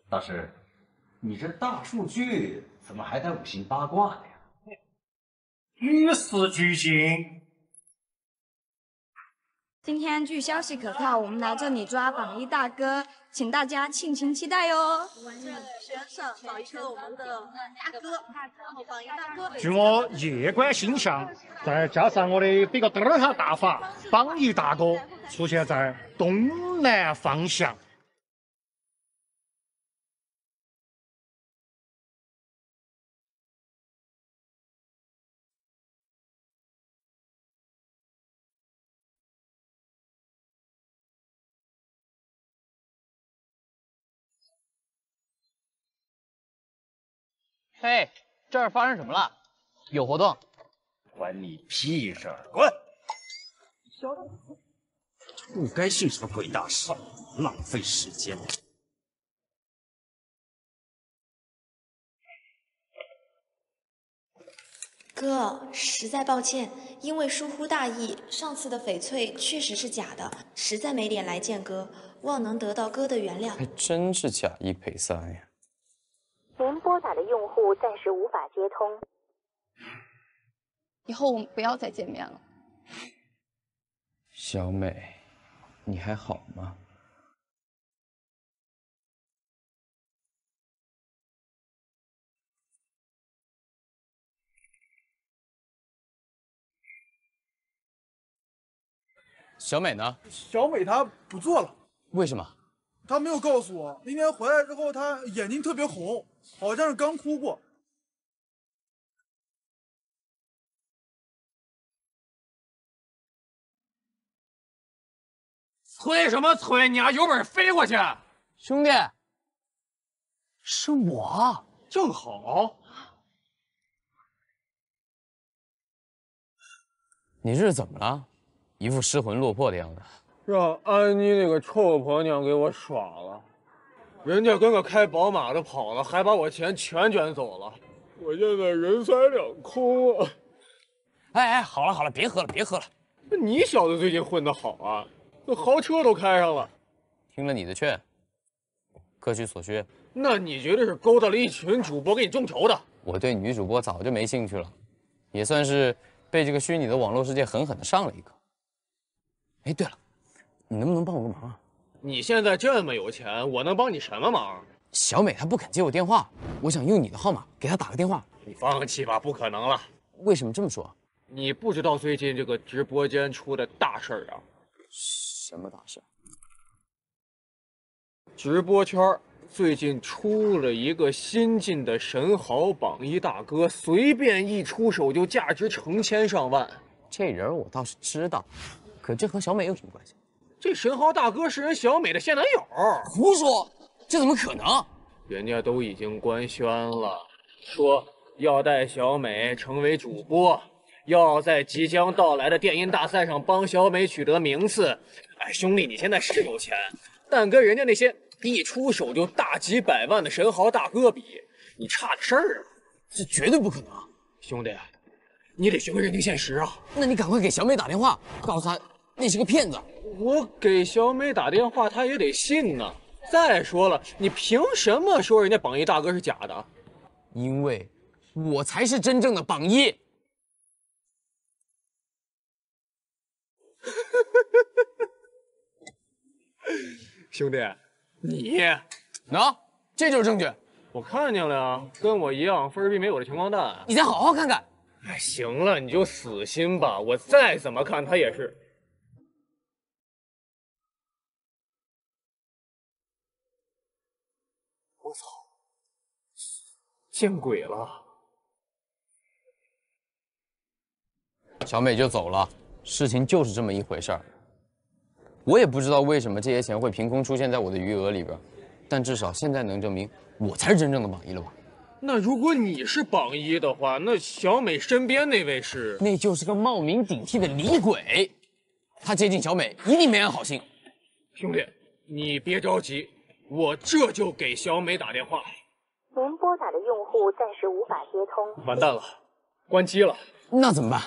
大师，你这大数据怎么还带五行八卦的呀？与时俱进。今天据消息可靠，我们来这里抓榜一大哥，请大家敬情期待哟。选手找一个我们的大哥，然后榜一大哥。据我夜观星象，再加上我的比个嘚儿哈大法，榜一大哥出现在东南方向。嘿，这儿发生什么了？有活动？关你屁事儿！滚！不该信什么鬼大师，浪费时间。哥，实在抱歉，因为疏忽大意，上次的翡翠确实是假的，实在没脸来见哥，望能得到哥的原谅。还真是假一赔三呀！您拨打的用户暂时无法接通，以后我们不要再见面了。小美，你还好吗？小美呢？小美她不做了，为什么？她没有告诉我。那天回来之后，她眼睛特别红，好像是刚哭过。催什么催？你丫有本事飞过去！兄弟，是我，正好。你这是怎么了？一副失魂落魄的样子。让安妮那个臭婆娘给我耍了，人家跟个开宝马的跑了，还把我钱全卷走了，我现在人财两空啊！哎哎，好了好了，别喝了别喝了。那你小子最近混得好啊，那豪车都开上了。听了你的劝，各取所需。那你绝对是勾搭了一群主播给你众筹的。我对女主播早就没兴趣了，也算是被这个虚拟的网络世界狠狠的上了一课。哎，对了。你能不能帮我个忙啊？你现在这么有钱，我能帮你什么忙？小美她不肯接我电话，我想用你的号码给她打个电话。你放弃吧，不可能了。为什么这么说？你不知道最近这个直播间出的大事儿啊？什么大事？直播圈最近出了一个新晋的神豪榜一大哥，随便一出手就价值成千上万。这人我倒是知道，可这和小美有什么关系？这神豪大哥是人小美的现男友，胡说，这怎么可能？人家都已经官宣了，说要带小美成为主播，要在即将到来的电音大赛上帮小美取得名次。哎，兄弟，你现在是有钱，但跟人家那些一出手就大几百万的神豪大哥比，你差的事儿啊！这绝对不可能，兄弟，你得学会认清现实啊！那你赶快给小美打电话，告诉她那是个骗子。我给小美打电话，她也得信呢。再说了，你凭什么说人家榜一大哥是假的？因为我才是真正的榜一。兄弟，你喏，这就是证据。我看见了呀，跟我一样分儿没我的穷光蛋。你再好好看看。哎，行了，你就死心吧。我再怎么看他也是。见鬼了！小美就走了，事情就是这么一回事儿。我也不知道为什么这些钱会凭空出现在我的余额里边，但至少现在能证明我才是真正的榜一了吧？那如果你是榜一的话，那小美身边那位是？那就是个冒名顶替的李鬼，他接近小美一定没安好心。兄弟，你别着急。我这就给小美打电话。您拨打的用户暂时无法接通。完蛋了，关机了。那怎么办？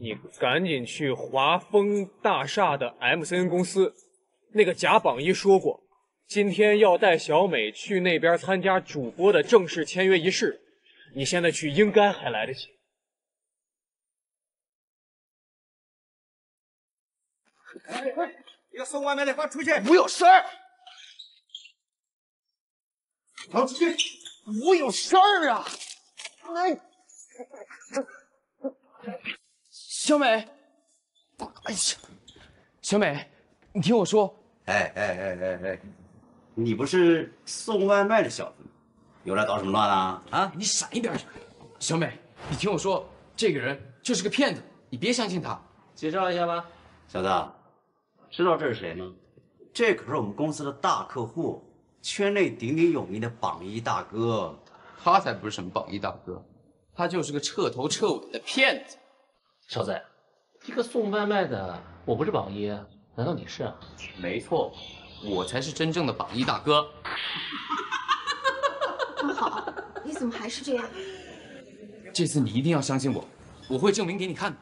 你赶紧去华丰大厦的 MCN 公司，那个贾榜一说过，今天要带小美去那边参加主播的正式签约仪式。你现在去应该还来得及。哎哎，一个送外卖的，快出去！我有事儿。好，出去！我有事儿啊！哎，小美，哎呀，小美，你听我说。哎哎哎哎哎，你不是送外卖的小子吗？又来捣什么乱啊？啊！你闪一边去！小美，你听我说，这个人就是个骗子，你别相信他。介绍一下吧，小子，知道这是谁吗？这可是我们公司的大客户。圈内鼎鼎有名的榜一大哥，他才不是什么榜一大哥，他就是个彻头彻尾的骗子。小子，一个送外卖的，我不是榜一，难道你是？啊？没错，我才是真正的榜一大哥。不好，你怎么还是这样？这次你一定要相信我，我会证明给你看的。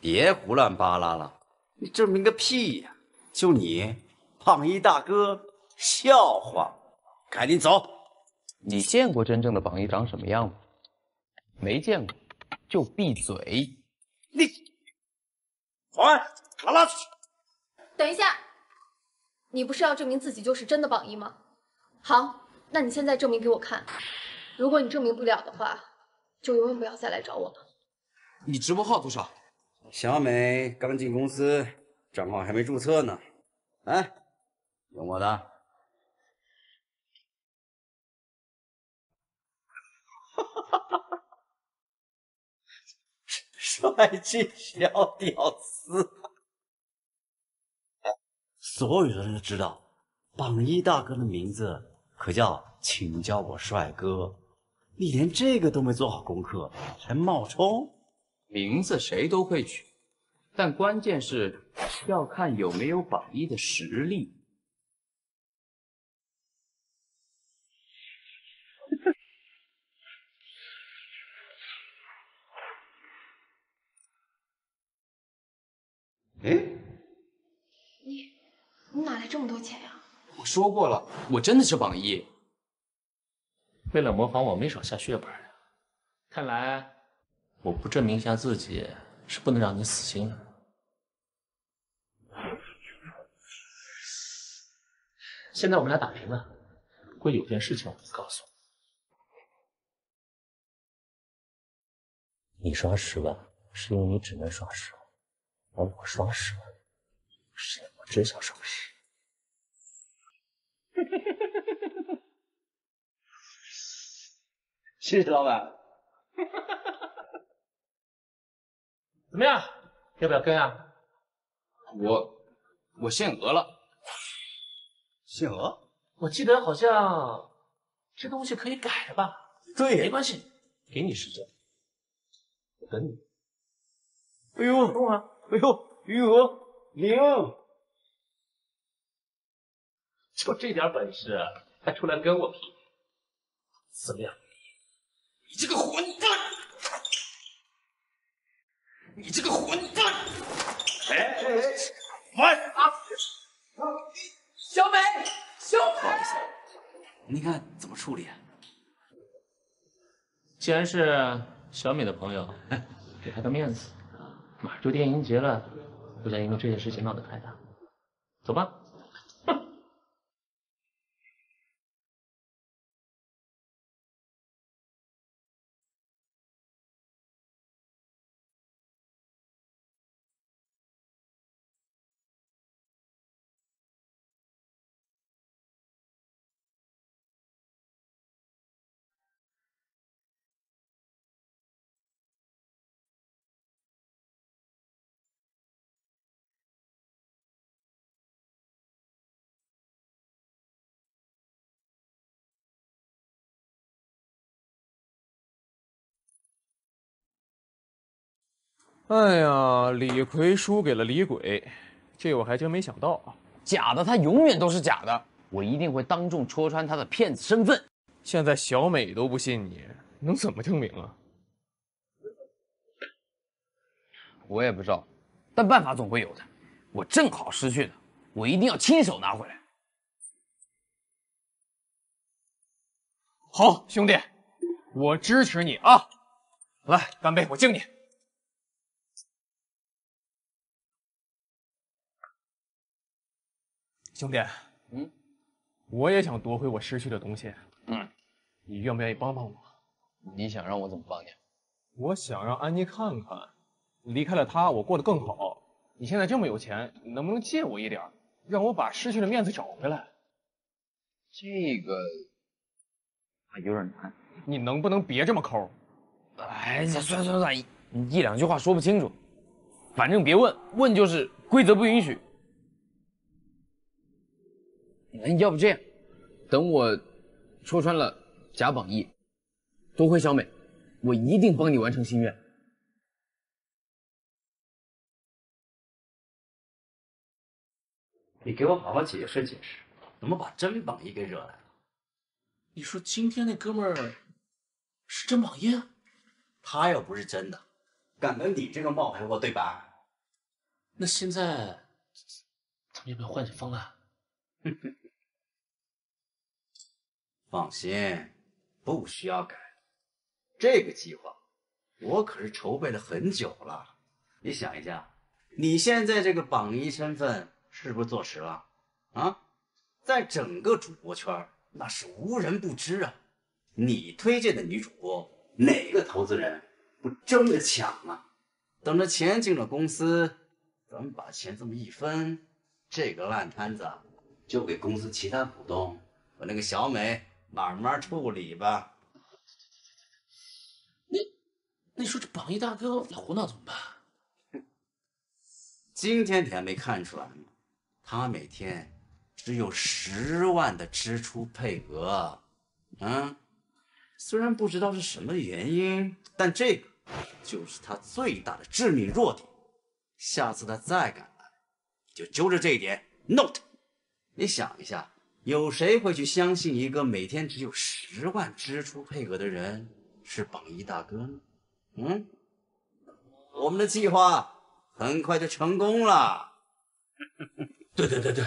别胡乱扒拉了。你证明个屁呀！就你，榜一大哥，笑话！赶紧走！你见过真正的榜一长什么样吗？没见过，就闭嘴。你，保安，把他拉出去。等一下，你不是要证明自己就是真的榜一吗？好，那你现在证明给我看。如果你证明不了的话，就永远不要再来找我了。你直播号多少？小美刚进公司，账号还没注册呢。来，用我的。帅气小屌丝，所有的人都知道，榜一大哥的名字可叫“请叫我帅哥”。你连这个都没做好功课，还冒充？名字谁都会取，但关键是要看有没有榜一的实力。哎，你你哪来这么多钱呀？我说过了，我真的是榜一。为了模仿我，没少下血本呀。看来我不证明一下自己，是不能让你死心的。现在我们俩打平了，不过有件事情我没告诉你：你刷十万，是因为你只能刷十万。而我刷十万，是因为我只想收十。谢谢老板。怎么样？要不要跟啊？我我限额了。限额？我记得好像这东西可以改的吧？对，没关系，给你时间，我等你。哎呦，动啊！哎呦，余额零，就这点本事，还出来跟我拼？怎么样？你这个混蛋！你这个混蛋！哎哎哎，喂啊！小美，小美，不好意思，您看怎么处理啊？既然是小美的朋友，给她个面子。马上就电影节了，不想因为这件事情闹得太大。走吧。哎呀，李逵输给了李鬼，这我还真没想到。假的，他永远都是假的。我一定会当众戳穿他的骗子身份。现在小美都不信你，能怎么证明啊？我也不知道，但办法总会有的。我正好失去的，我一定要亲手拿回来。好，兄弟，我支持你啊！来，干杯，我敬你。兄弟，嗯，我也想夺回我失去的东西。嗯，你愿不愿意帮帮我？你想让我怎么帮你？我想让安妮看看，离开了她，我过得更好。你现在这么有钱，你能不能借我一点，让我把失去的面子找回来？这个有点难。你能不能别这么抠？哎，算算算算，一一两句话说不清楚。反正别问，问就是规则不允许。那要不这样，等我戳穿了假榜一，夺回小美，我一定帮你完成心愿。你给我好好解释解释，怎么把真榜一给惹来了？你说今天那哥们儿是真榜一？他要不是真的，敢跟你这个冒牌货对板？那现在咱们要不要换种方案？放心，不需要改。这个计划我可是筹备了很久了。你想一下，你现在这个榜一身份是不是坐实了？啊，在整个主播圈那是无人不知啊。你推荐的女主播，哪个投资人不争着抢啊？等着钱进了公司，咱们把钱这么一分，这个烂摊子就给公司其他股东和那个小美慢慢处理吧。那你说这榜一大哥要胡闹怎么办？今天你还没看出来吗？他每天只有十万的支出配额，嗯，虽然不知道是什么原因，但这个就是他最大的致命弱点。下次他再敢来，就揪着这一点弄他。你想一下，有谁会去相信一个每天只有十万支出配额的人是榜一大哥呢？嗯，我们的计划很快就成功了。对对对对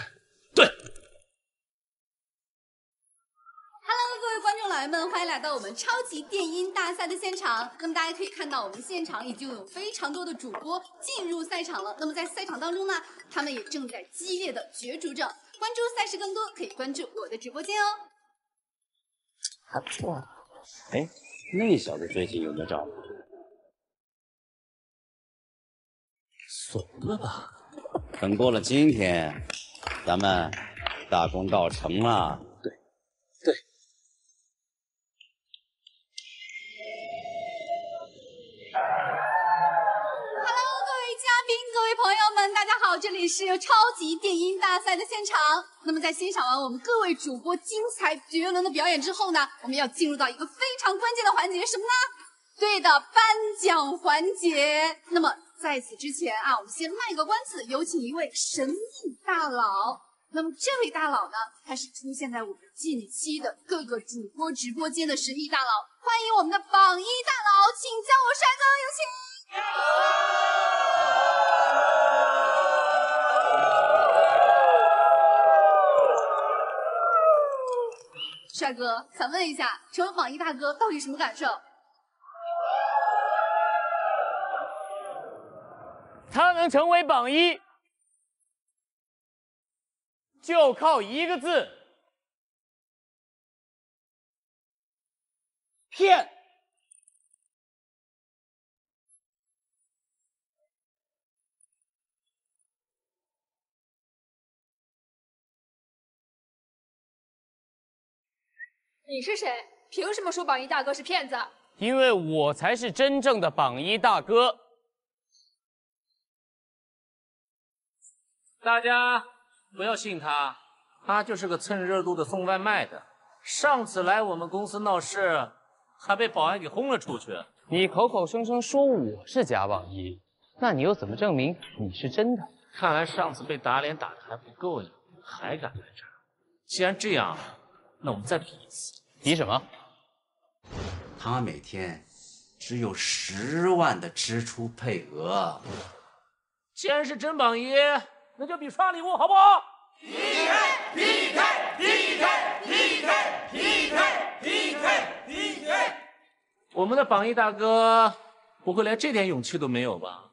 ，Hello，各位观众老爷们，欢迎来到我们超级电音大赛的现场。那么大家可以看到，我们现场已经有非常多的主播进入赛场了。那么在赛场当中呢，他们也正在激烈的角逐着。关注赛事更多，可以关注我的直播间哦。还不错啊。哎，那小子最近有没有找？怂了吧？等过了今天，咱们大功告成了。好，这里是超级电音大赛的现场。那么在欣赏完我们各位主播精彩绝伦的表演之后呢，我们要进入到一个非常关键的环节，什么呢？对的，颁奖环节。那么在此之前啊，我们先卖个关子，有请一位神秘大佬。那么这位大佬呢，他是出现在我们近期的各个主播直播间的神秘大佬，欢迎我们的榜一大佬，请叫我帅哥，有请。帅哥，想问一下，成为榜一大哥到底什么感受？他能成为榜一，就靠一个字：骗。你是谁？凭什么说榜一大哥是骗子？因为我才是真正的榜一大哥。大家不要信他，他就是个蹭热度的送外卖的。上次来我们公司闹事，还被保安给轰了出去。你口口声声说我是假榜一，那你又怎么证明你是真的？看来上次被打脸打的还不够呀，还敢来这儿？既然这样，那我们再比一次。比什么？他每天只有十万的支出配额。既然是真榜一，那就比刷礼物好不好？PK PK PK PK PK PK PK，我们的榜一大哥不会连这点勇气都没有吧？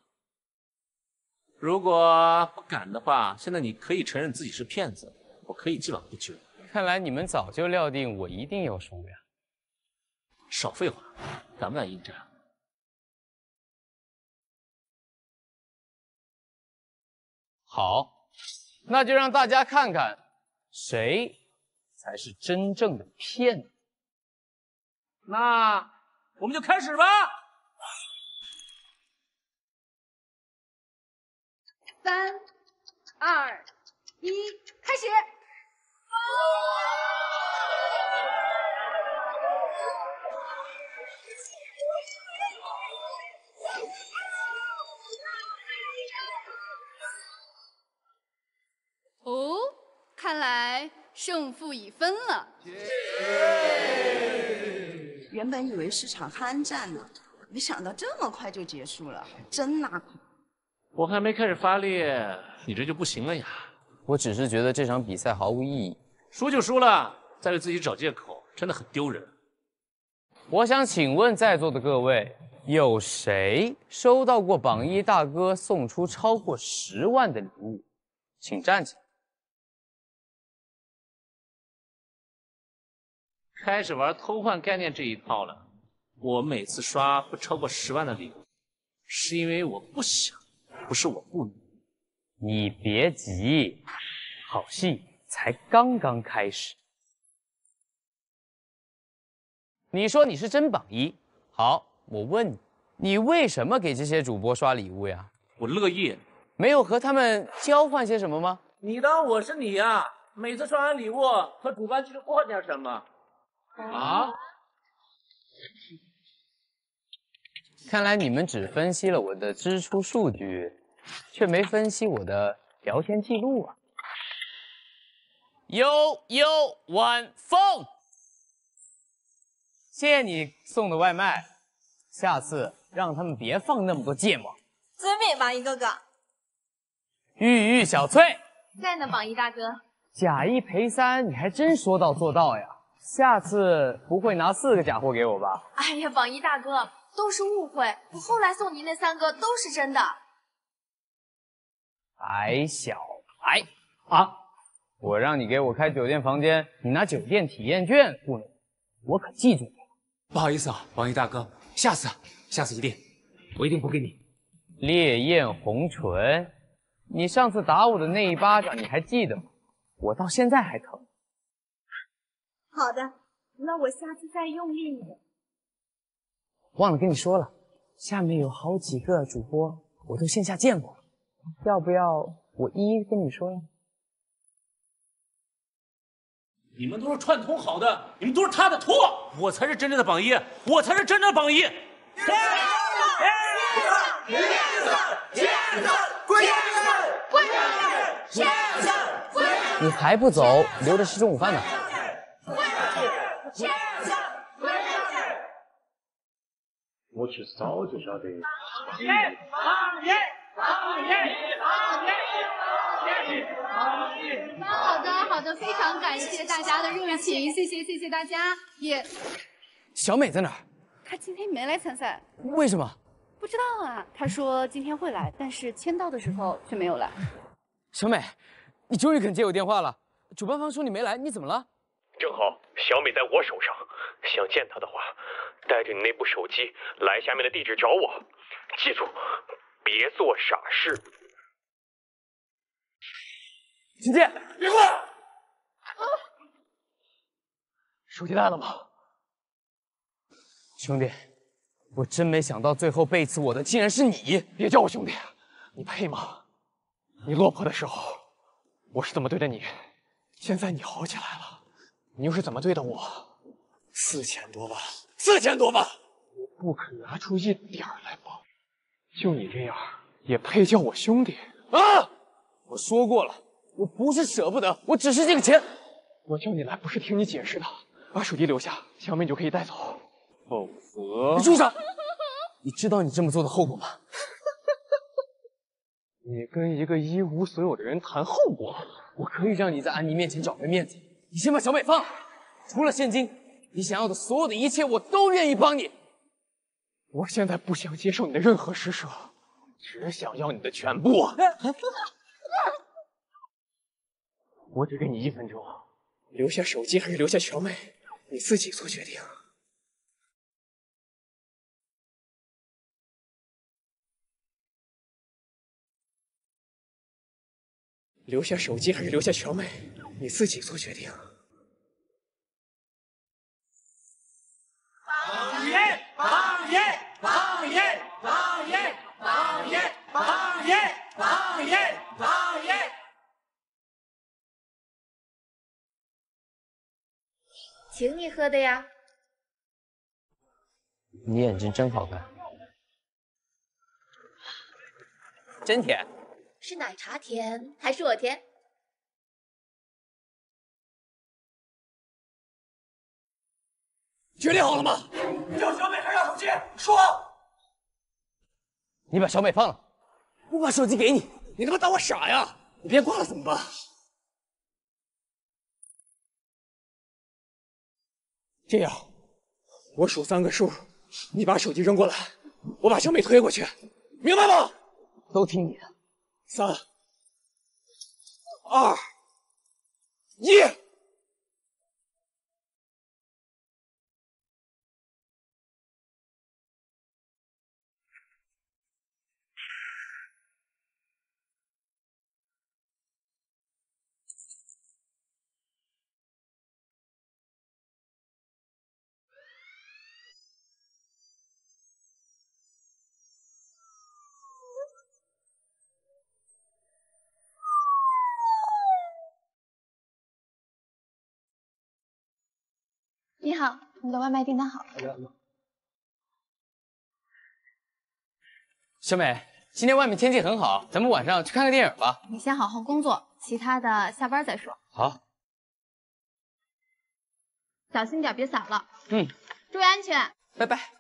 如果不敢的话，现在你可以承认自己是骗子，我可以既往不咎。看来你们早就料定我一定要输呀！少废话，敢不敢应战？好，那就让大家看看谁才是真正的骗子。那我们就开始吧。三、二、一，开始！哦，看来胜负已分了。原本以为是场酣战呢，没想到这么快就结束了，真纳苦。我还没开始发力，你这就不行了呀！我只是觉得这场比赛毫无意义。输就输了，再为自己找借口，真的很丢人。我想请问在座的各位，有谁收到过榜一大哥送出超过十万的礼物？请站起来。开始玩偷换概念这一套了。我每次刷不超过十万的礼物，是因为我不想，不是我不能。你别急，好戏才刚刚开始。你说你是真榜一，好，我问你，你为什么给这些主播刷礼物呀？我乐意。没有和他们交换些什么吗？你当我是你呀、每次刷完礼物和主办去换点什么？啊？看来你们只分析了我的支出数据，却没分析我的聊天记录啊！悠悠晚风，谢谢你送的外卖，下次让他们别放那么多芥末。遵命，榜一哥哥。玉玉小翠，在呢，榜一大哥。假一赔三，你还真说到做到呀！下次不会拿四个假货给我吧？哎呀，榜一大哥，都是误会，我后来送您那三个都是真的。矮小矮啊！我让你给我开酒店房间，你拿酒店体验券糊弄我，我可记住你了。不好意思啊，王毅大哥，下次，下次一定，我一定补给你。烈焰红唇，你上次打我的那一巴掌你还记得吗？我到现在还疼。好的，那我下次再用力一点。忘了跟你说了，下面有好几个主播，我都线下见过了，要不要我一一跟你说呀？你们都是串通好的，你们都是他的托，我才是真正的榜一，我才是真正的榜一。你还不走，留着吃中午饭呢。我其实早就晓得。榜一，榜一，榜一，榜一，榜一。那好的，好的，非常感谢大家的热情，谢谢，谢谢大家。也，小美在哪儿？她今天没来参赛，为什么？不知道啊。她说今天会来，但是签到的时候却没有来。小美，你终于肯接我电话了。主办方说你没来，你怎么了？正好小美在我手上，想见她的话，带着你那部手机来下面的地址找我。记住，别做傻事。请见。别过来！手机带了吗？兄弟，我真没想到最后背刺我的竟然是你。别叫我兄弟，你配吗？你落魄的时候，我是怎么对待你？现在你好起来了，你又是怎么对的我？四千多万，四千多万，我不肯拿出一点儿来帮，就你这样也配叫我兄弟啊！我说过了，我不是舍不得，我只是这个钱。我叫你来不是听你解释的，把手机留下，小美就可以带走，否则你住手！你知道你这么做的后果吗？你跟一个一无所有的人谈后果，我可以让你在安妮面前找回面子。你先把小美放了，除了现金，你想要的所有的一切我都愿意帮你。我现在不想接受你的任何施舍，只想要你的全部。我只给你一分钟，留下手机还是留下小美，你自己做决定。留下手机还是留下乔妹，你自己做决定。榜爷，榜爷，榜爷，榜爷，榜爷，榜爷，榜爷，榜一。请你喝的呀。你眼睛真好看，真甜。是奶茶甜还是我甜？决定好了吗？要小美还是要手机？说！你把小美放了，我把手机给你。你他妈当我傻呀？你别挂了怎么办？这样，我数三个数，你把手机扔过来，我把小美推过去，明白吗？都听你的。三、二、一。好，你的外卖订单好了。小美，今天外面天气很好，咱们晚上去看个电影吧。你先好好工作，其他的下班再说。好，小心点，别洒了。嗯，注意安全。拜拜。